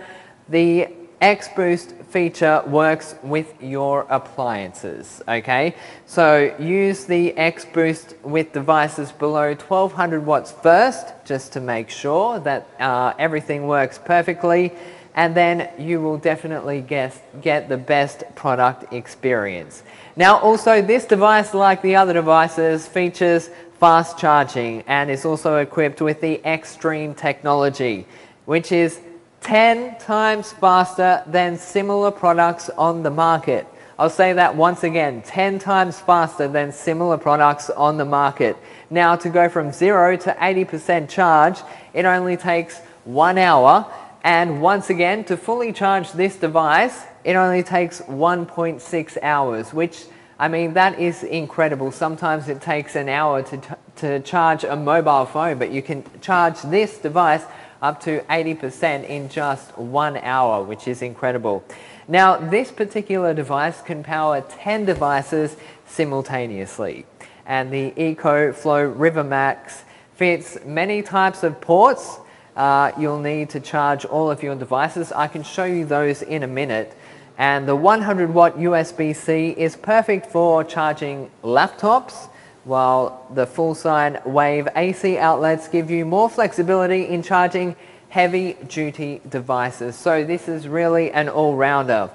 the X-Boost feature works with your appliances, okay? So use the X-Boost with devices below 1200 watts first, just to make sure that uh, everything works perfectly, and then you will definitely get, get the best product experience. Now also this device, like the other devices, features fast charging and is also equipped with the X-Stream technology, which is 10 times faster than similar products on the market. I'll say that once again, 10 times faster than similar products on the market. Now to go from 0 to 80% charge, it only takes one hour. And once again, to fully charge this device, it only takes 1.6 hours, which, I mean, that is incredible. Sometimes it takes an hour to, to charge a mobile phone, but you can charge this device up to 80% in just one hour, which is incredible. Now, this particular device can power 10 devices simultaneously, and the EcoFlow River Max fits many types of ports. Uh, you'll need to charge all of your devices. I can show you those in a minute. And the 100 watt USB-C is perfect for charging laptops, while the full sine wave AC outlets give you more flexibility in charging heavy duty devices. So this is really an all-rounder.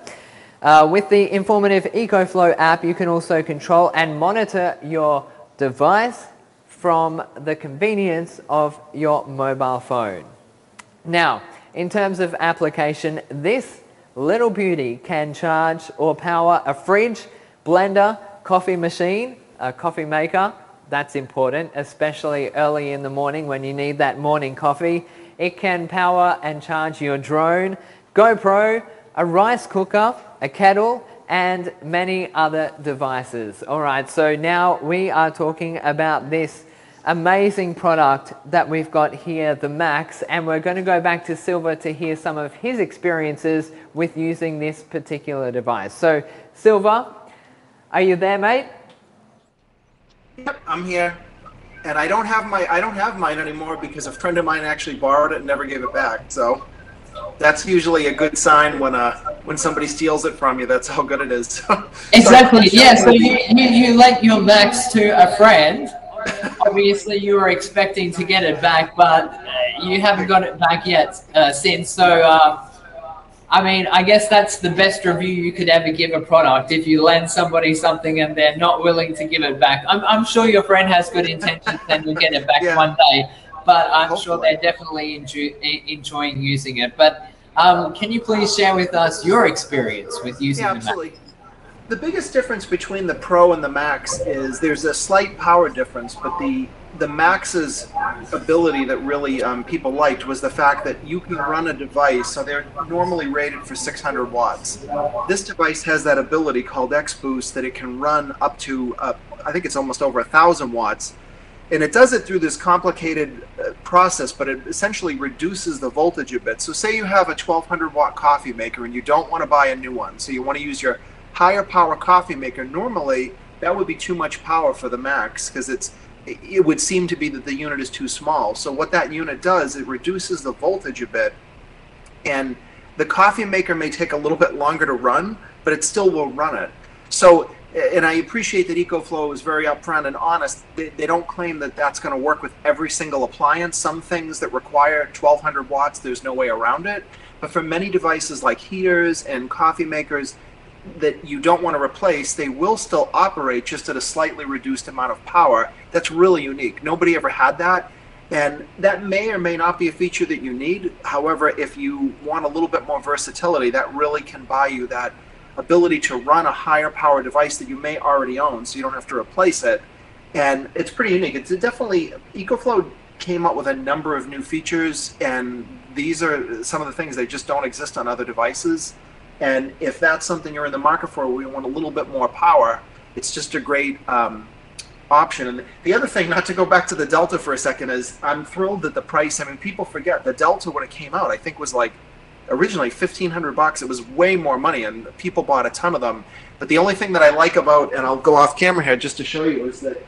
Uh, with the informative EcoFlow app, you can also control and monitor your device from the convenience of your mobile phone. Now, in terms of application, this little beauty can charge or power a fridge, blender, coffee machine, a coffee maker. That's important, especially early in the morning when you need that morning coffee. It can power and charge your drone, GoPro, a rice cooker, a kettle, and many other devices. All right, so now we are talking about this amazing product that we've got here, the Max, and we're going to go back to Silver to hear some of his experiences with using this particular device. So, Silver, are you there, mate? Yep, I'm here. And I don't have my I don't have mine anymore because a friend of mine actually borrowed it and never gave it back. So that's usually a good sign when uh when somebody steals it from you. That's how good it is. (laughs) exactly. (laughs) yeah. So you, you, you lent your Max to a friend obviously you were expecting to get it back, but uh, you haven't got it back yet uh, since. So, uh, I mean, I guess that's the best review you could ever give a product. If you lend somebody something and they're not willing to give it back, I'm, I'm sure your friend has good intentions and will get it back yeah. one day. But I'm Hopefully. sure they're definitely enjoy, enjoying using it. But um, can you please share with us your experience with using yeah, absolutely. Mac? The biggest difference between the Pro and the Max is there's a slight power difference, but the the Max's ability that really um, people liked was the fact that you can run a device. So they're normally rated for 600 watts. This device has that ability called X Boost that it can run up to uh, I think it's almost over a thousand watts. And it does it through this complicated uh, process, but it essentially reduces the voltage a bit. So, say you have a 1200 watt coffee maker and you don't want to buy a new one. So, you want to use your higher power coffee maker, normally that would be too much power for the Max because it's it would seem to be that the unit is too small. So what that unit does, it reduces the voltage a bit, and the coffee maker may take a little bit longer to run, but it still will run it. So, and I appreciate that EcoFlow is very upfront and honest. They, they don't claim that that's going to work with every single appliance. Some things that require 1200 watts, there's no way around it. But for many devices like heaters and coffee makers, that you don't want to replace, they will still operate just at a slightly reduced amount of power. That's really unique. Nobody ever had that. And that may or may not be a feature that you need. However, if you want a little bit more versatility, that really can buy you that ability to run a higher power device that you may already own so you don't have to replace it. And it's pretty unique. It's definitely, EcoFlow came up with a number of new features, and these are some of the things that just don't exist on other devices. And if that's something you're in the market for, we want a little bit more power, it's just a great um, option. And the other thing, not to go back to the Delta for a second, is I'm thrilled that the price, I mean, people forget the Delta when it came out, I think was like originally 1500 bucks. It was way more money and people bought a ton of them. But the only thing that I like about, and I'll go off camera here just to show you, is that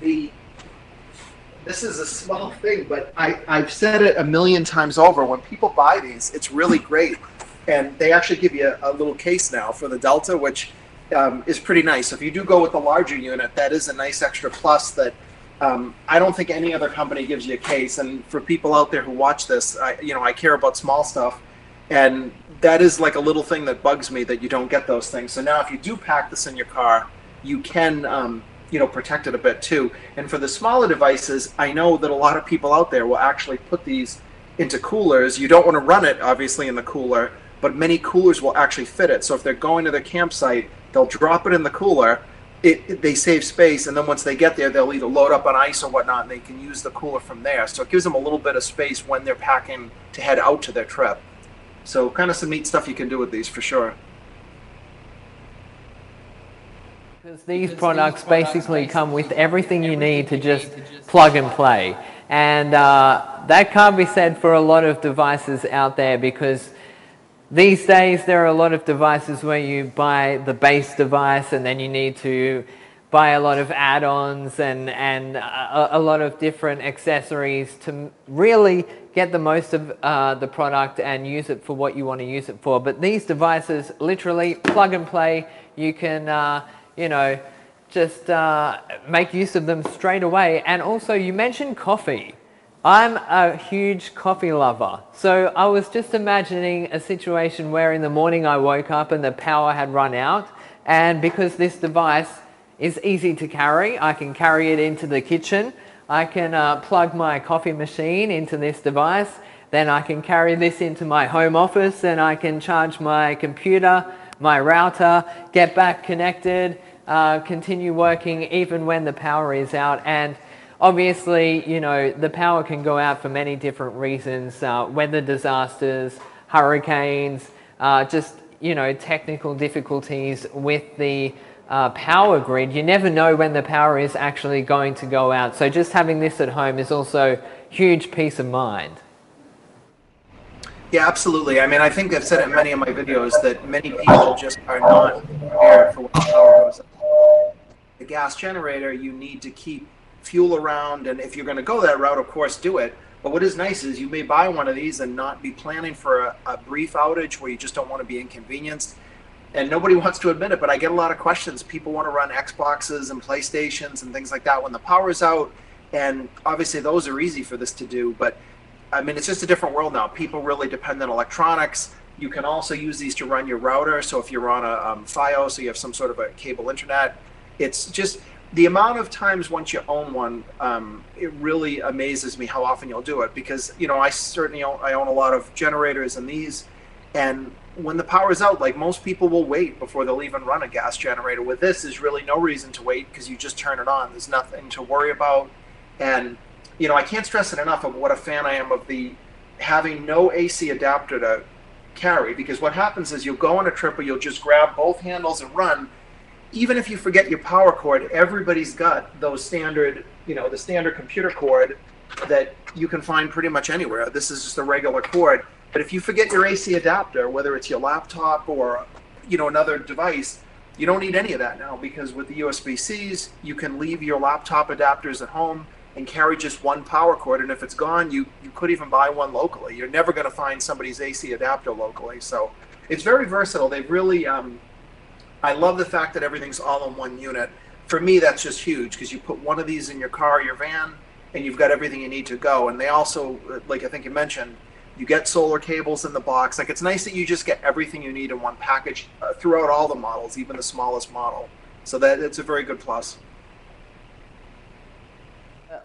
the this is a small thing, but I, I've said it a million times over. When people buy these, it's really great and they actually give you a, a little case now for the Delta, which um, is pretty nice. So if you do go with the larger unit, that is a nice extra plus that um, I don't think any other company gives you a case. And for people out there who watch this, I, you know, I care about small stuff, and that is like a little thing that bugs me that you don't get those things. So now if you do pack this in your car, you can. Um, you know, protect it a bit too. And for the smaller devices, I know that a lot of people out there will actually put these into coolers. You don't want to run it, obviously, in the cooler, but many coolers will actually fit it. So if they're going to their campsite, they'll drop it in the cooler. It, it, they save space, and then once they get there, they'll either load up on ice or whatnot, and they can use the cooler from there. So it gives them a little bit of space when they're packing to head out to their trip. So kind of some neat stuff you can do with these for sure. Because these products basically come with everything you need to just plug and play. And uh, that can't be said for a lot of devices out there because these days there are a lot of devices where you buy the base device and then you need to buy a lot of add-ons and, and a, a, lot of different accessories to really get the most of uh, the product and use it for what you want to use it for. But these devices, literally plug and play, you can, uh, you know, just uh, make use of them straight away. And also you mentioned coffee. I'm a huge coffee lover. So I was just imagining a situation where in the morning I woke up and the power had run out. And because this device is easy to carry, I can carry it into the kitchen. I can uh, plug my coffee machine into this device. Then I can carry this into my home office and I can charge my computer, my router, get back connected, uh, continue working even when the power is out. And Obviously, you know, the power can go out for many different reasons, uh, weather disasters, hurricanes, uh, just, you know, technical difficulties with the uh, power grid. You never know when the power is actually going to go out. So just having this at home is also huge peace of mind. Yeah, absolutely. I mean, I think I've said in many of my videos that many people just are not prepared for when power goes out. The gas generator, you need to keep fuel around. And if you're going to go that route, of course, do it. But what is nice is you may buy one of these and not be planning for a, a brief outage where you just don't want to be inconvenienced. And nobody (laughs) wants to admit it, but I get a lot of questions. People want to run Xboxes and PlayStations and things like that when the power's out. And obviously, those are easy for this to do. But I mean, it's just a different world now. People really depend on electronics. You can also use these to run your router. So if you're on a um, FiOS, so you have some sort of a cable internet, it's just the amount of times once you own one, um, it really amazes me how often you'll do it because you know I certainly own, I own a lot of generators and these, and when the power's out, like most people will wait before they'll even run a gas generator. With this, there's really no reason to wait because you just turn it on. There's nothing to worry about, and you know I can't stress it enough of what a fan I am of the having no AC adapter to carry because what happens is you'll go on a trip or you'll just grab both handles and run even if you forget your power cord, everybody's got those standard, you know, the standard computer cord that you can find pretty much anywhere. This is just a regular cord. But if you forget your AC adapter, whether it's your laptop or, you know, another device, you don't need any of that now because with the USB-Cs, you can leave your laptop adapters at home and carry just one power cord. And if it's gone, you, you could even buy one locally. You're never going to find somebody's AC adapter locally. So it's very versatile. They've really um, I love the fact that everything's all in one unit. For me, that's just huge because you put one of these in your car, your van, and you've got everything you need to go. And they also, like I think you mentioned, you get solar cables in the box. Like it's nice that you just get everything you need in one package uh, throughout all the models, even the smallest model. So that it's a very good plus.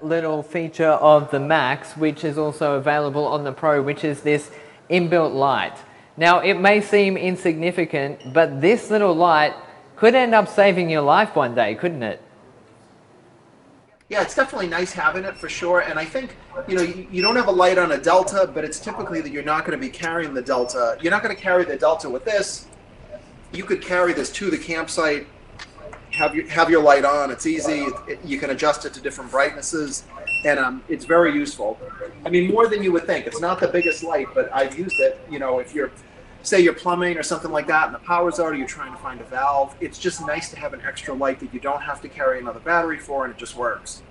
Little feature of the Max, which is also available on the Pro, which is this inbuilt light. Now, it may seem insignificant, but this little light could end up saving your life one day, couldn't it? Yeah, it's definitely nice having it for sure. And I think, you know, you, don't have a light on a Delta, but it's typically that you're not going to be carrying the Delta. You're not going to carry the Delta with this. You could carry this to the campsite, have your, have your light on. It's easy. You can adjust it to different brightnesses and um, it's very useful. I mean, more than you would think. It's not the biggest light, but I've used it. You know, if you're, say, you're plumbing or something like that, and the power's out, or you're trying to find a valve, it's just nice to have an extra light that you don't have to carry another battery for, and it just works.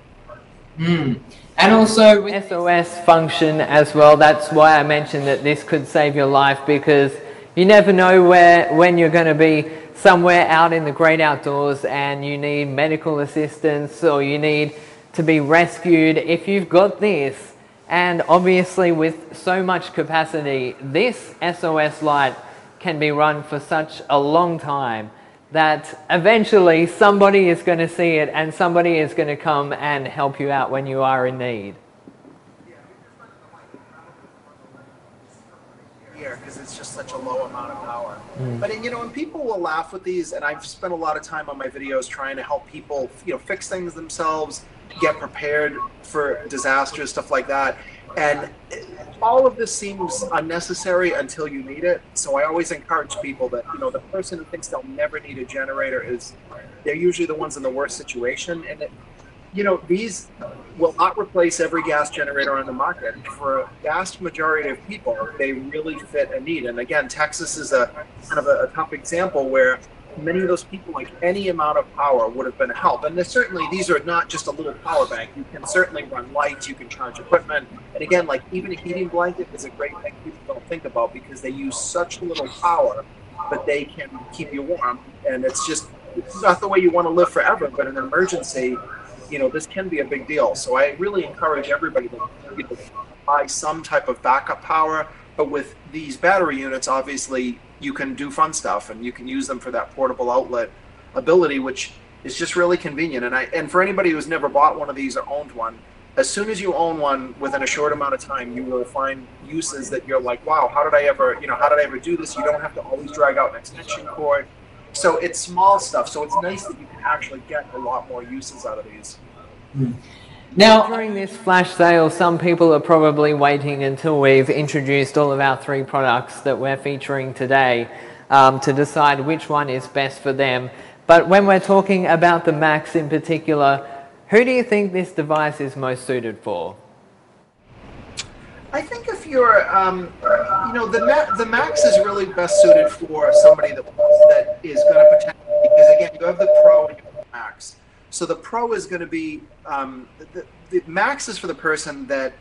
Mm. And also with SOS function as well. That's why I mentioned that this could save your life because you never know where when you're going to be somewhere out in the great outdoors and you need medical assistance or you need to be rescued. If you've got this, and obviously with so much capacity, this SOS light can be run for such a long time that eventually somebody is going to see it and somebody is going to come and help you out when you are in need. because it's just such a low amount of power. Mm. But you know, and people will laugh with these, and I've spent a lot of time on my videos trying to help people, you know, fix things themselves, get prepared for disasters, stuff like that. And all of this seems unnecessary until you need it. So I always encourage people that, you know, the person who thinks they'll never need a generator is, they're usually the ones in the worst situation. And, it, you know, these will not replace every gas generator on the market. For a vast majority of people, they really fit a need. And again, Texas is a kind of a, a tough example where many of those people, like any amount of power would have been a help. And certainly these are not just a little power bank. You can certainly run lights, you can charge equipment. And again, like even a heating blanket is a great thing people don't think about because they use such little power, but they can keep you warm. And it's just it's not the way you want to live forever, but in an emergency, you know, this can be a big deal. So I really encourage everybody to you know, buy some type of backup power. But with these battery units, obviously, you can do fun stuff and you can use them for that portable outlet ability, which is just really convenient. And I and for anybody who's never bought one of these or owned one, as soon as you own one within a short amount of time, you will find uses that you're like, wow, how did I ever, you know, how did I ever do this? You don't have to always drag out an extension cord. So it's small stuff. So it's nice that you can actually get a lot more uses out of these. Mm. Now, during this flash sale, some people are probably waiting until we've introduced all of our three products that we're featuring today um, to decide which one is best for them. But when we're talking about the Max in particular, who do you think this device is most suited for? I think if you're, um, you know, the the Max is really best suited for somebody that that is going to potentially because again, you have the Pro and you have the Max. So the Pro is going to be um, the, the Max is for the person that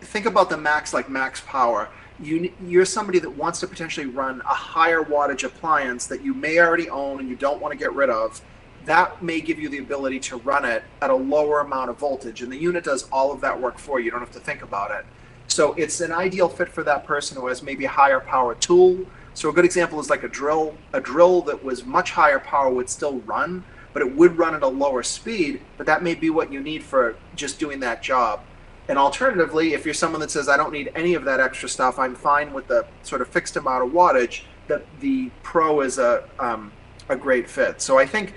think about the Max like Max Power. You, you're somebody that wants to potentially run a higher wattage appliance that you may already own and you don't want to get rid of that may give you the ability to run it at a lower amount of voltage. And the unit does all of that work for you. You don't have to think about it. So it's an ideal fit for that person who has maybe a higher power tool. So a good example is like a drill. A drill that was much higher power would still run, but it would run at a lower speed. But that may be what you need for just doing that job. And alternatively, if you're someone that says, I don't need any of that extra stuff, I'm fine with the sort of fixed amount of wattage, that the Pro is a, um, a great fit. So I think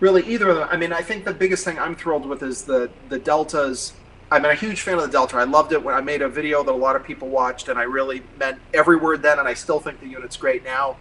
really either of them. I mean, I think the biggest thing I'm thrilled with is the the deltas. I'm a huge fan of the Delta. I loved it when I made a video that a lot of people watched, and I really meant every word then, and I still think the unit's great now.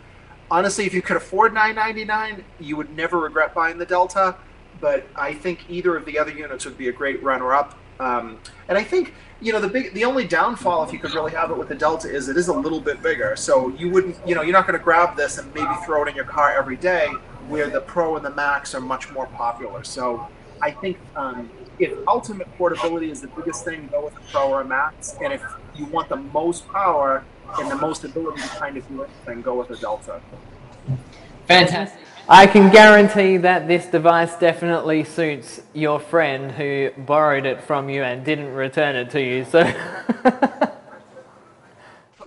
Honestly, if you could afford 9.99, you would never regret buying the Delta. But I think either of the other units would be a great runner-up. Um, and I think you know the big, the only downfall if you could really have it with the Delta is it is a little bit bigger. So you wouldn't, you know, you're not going to grab this and maybe throw it in your car every day where the Pro and the Max are much more popular. So I think um, if ultimate portability is the biggest thing, go with a Pro or a Max. And if you want the most power and the most ability to kind of do anything, go with a Delta. Fantastic. I can guarantee that this device definitely suits your friend who borrowed it from you and didn't return it to you. So (laughs)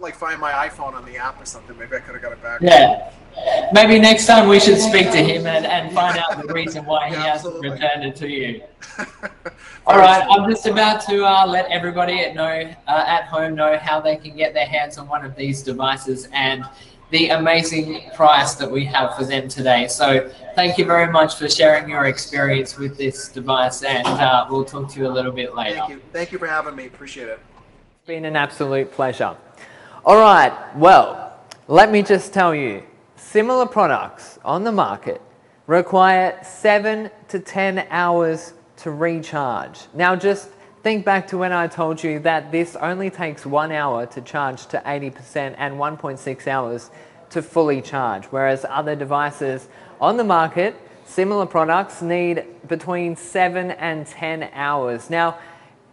like find my iPhone on the app or something. Maybe I could have got it back. Yeah. Maybe next time we should speak to him and, and find out the reason why he yeah, hasn't returned it to you. (laughs) All right, I'm just about to uh, let everybody know uh, at home know how they can get their hands on one of these devices and the amazing price that we have for them today. So thank you very much for sharing your experience with this device and uh, we'll talk to you a little bit later. Thank you. Thank you for having me. Appreciate it. It's been an absolute pleasure. All right, well, let me just tell you, similar products on the market require 7 to 10 hours to recharge. Now just think back to when I told you that this only takes 1 hour to charge to 80% and 1.6 hours to fully charge, whereas other devices on the market, similar products, need between 7 and 10 hours. Now,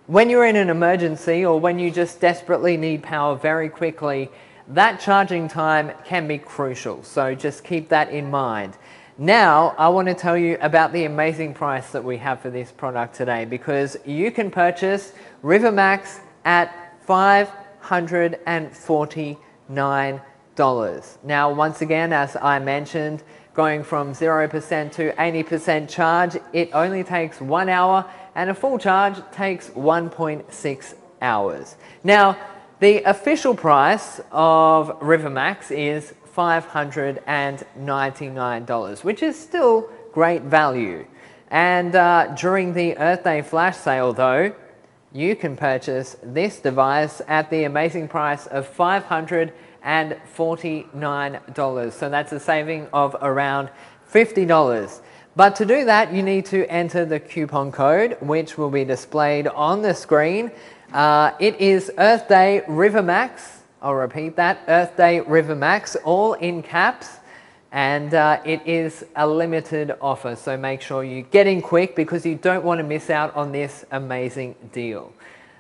when you're in an emergency or when you just desperately need power very quickly, that charging time can be crucial. So just keep that in mind. Now, I want to tell you about the amazing price that we have for this product today because you can purchase RiverMax at $549. Now, once again, as I mentioned, going from 0% to 80% charge, it only takes one hour and a full charge takes 1.6 hours. Now, the official price of RiverMax is $599, which is still great value. And uh, during the Earth Day flash sale though, you can purchase this device at the amazing price of $549. So that's a saving of around $50. But to do that, you need to enter the coupon code, which will be displayed on the screen. Uh, it is Earth Day River Max. I'll repeat that. Earth Day River Max, all in caps. And uh, it is a limited offer. So make sure you get in quick because you don't want to miss out on this amazing deal.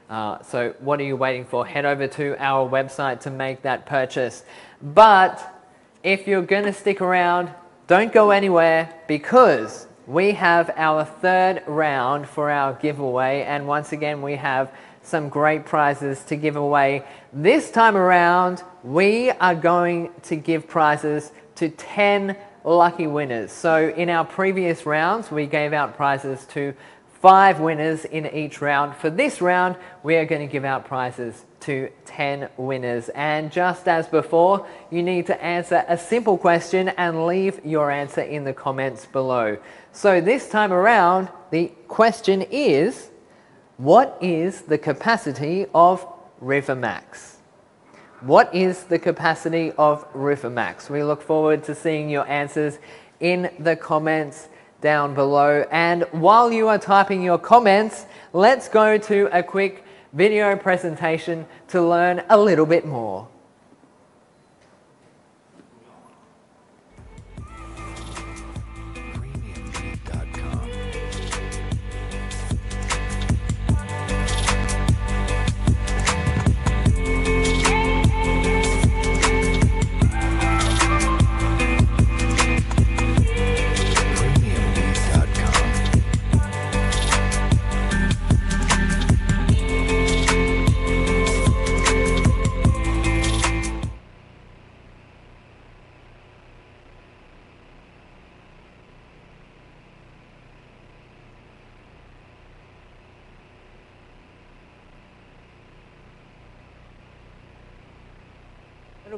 Uh, so what are you waiting for? Head over to our website to make that purchase. But if you're going to stick around don't go anywhere because we have our third round for our giveaway. And once again we have some great prizes to give away this time around we are going to give prizes to 10 lucky winners. So in our previous rounds, we gave out prizes to five winners in each round. For this round, we are going to give out prizes to 10 winners. And just as before, you need to answer a simple question and leave your answer in the comments below. So this time around, the question is, what is the capacity of RIVER Max? What is the capacity of RIVER Max? We look forward to seeing your answers in the comments down below. And while you are typing your comments, let's go to a quick video presentation to learn a little bit more.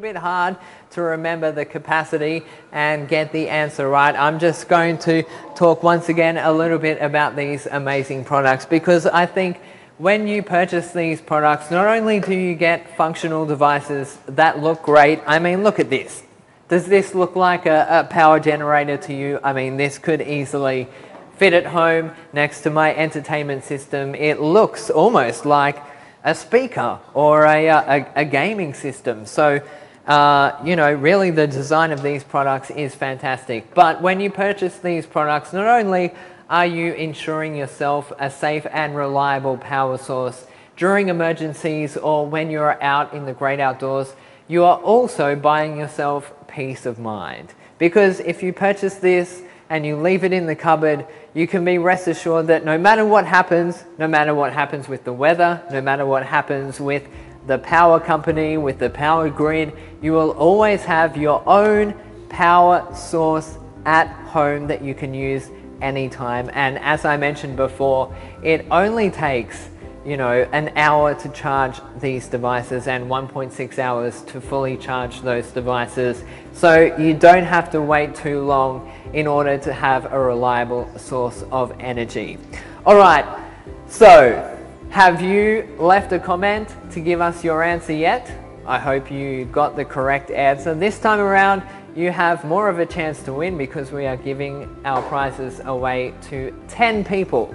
Bit hard to remember the capacity and get the answer right. I'm just going to talk once again a little bit about these amazing products because I think when you purchase these products, not only do you get functional devices that look great, I mean, look at this. Does this look like a, a power generator to you? I mean, this could easily fit at home next to my entertainment system. It looks almost like a speaker or a, a, a gaming system. So uh, you know, really the design of these products is fantastic. But when you purchase these products, not only are you ensuring yourself a safe and reliable power source during emergencies or when you're out in the great outdoors, you are also buying yourself peace of mind. Because if you purchase this and you leave it in the cupboard, you can be rest assured that no matter what happens, no matter what happens with the weather, no matter what happens with the power company, with the power grid, you will always have your own power source at home that you can use anytime. And as I mentioned before, it only takes you know, an hour to charge these devices and 1.6 hours to fully charge those devices. So you don't have to wait too long in order to have a reliable source of energy. All right, so have you left a comment to give us your answer yet? I hope you got the correct answer. This time around, you have more of a chance to win because we are giving our prizes away to 10 people.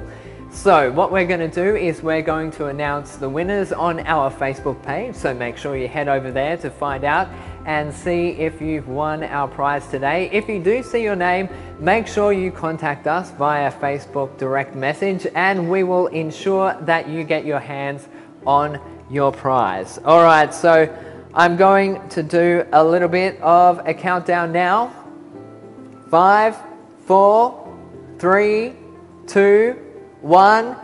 So what we're going to do is we're going to announce the winners on our Facebook page. So make sure you head over there to find out and see if you've won our prize today. If you do see your name, make sure you contact us via Facebook direct message and we will ensure that you get your hands on your prize. All right, so I'm going to do a little bit of a countdown now. Five, four, three, two, one.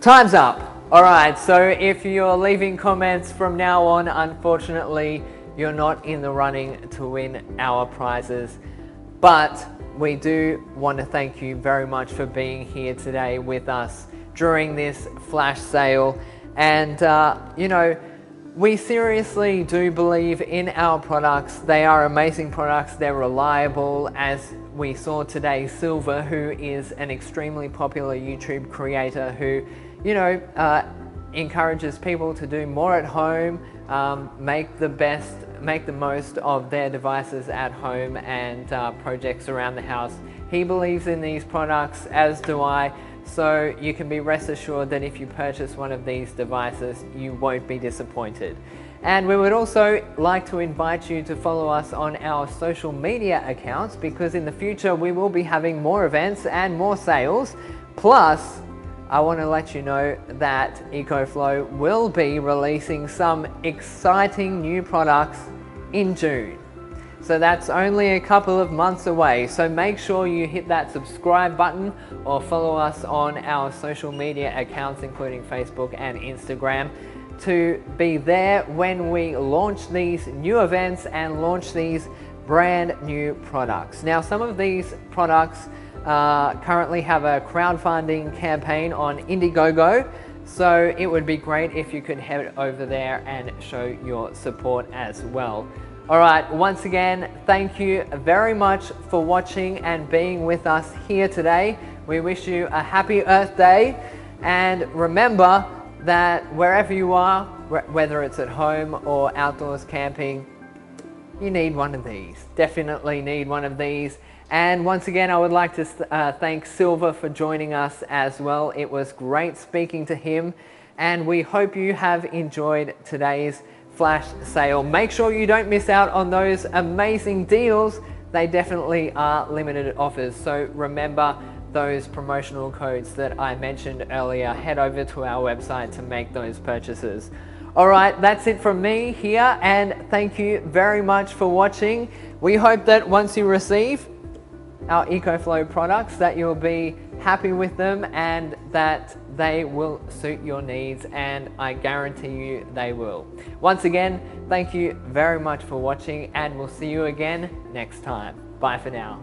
Time's up. All right, so if you're leaving comments from now on, unfortunately, you're not in the running to win our prizes. But we do want to thank you very much for being here today with us during this flash sale. And, uh, you know, we seriously do believe in our products. They are amazing products, they're reliable. As we saw today, Silver, who is an extremely popular YouTube creator who, you know, uh, encourages people to do more at home, um, make the best, make the most of their devices at home and uh, projects around the house. He believes in these products, as do I. So you can be rest assured that if you purchase one of these devices, you won't be disappointed. And we would also like to invite you to follow us on our social media accounts because in the future we will be having more events and more sales. Plus, I want to let you know that EcoFlow will be releasing some exciting new products in June. So that's only a couple of months away. So make sure you hit that subscribe button or follow us on our social media accounts, including Facebook and Instagram, to be there when we launch these new events and launch these brand new products. Now, some of these products uh, currently have a crowdfunding campaign on Indiegogo. So it would be great if you could head over there and show your support as well. All right, once again, thank you very much for watching and being with us here today. We wish you a happy Earth Day and remember that wherever you are, whether it's at home or outdoors camping, you need one of these. Definitely need one of these. And once again, I would like to uh, thank Silver for joining us as well. It was great speaking to him and we hope you have enjoyed today's flash sale. Make sure you don't miss out on those amazing deals. They definitely are limited offers. So remember those promotional codes that I mentioned earlier. Head over to our website to make those purchases. All right, that's it from me here and thank you very much for watching. We hope that once you receive our EcoFlow products that you'll be happy with them and that they will suit your needs and I guarantee you they will. Once again, thank you very much for watching and we'll see you again next time. Bye for now.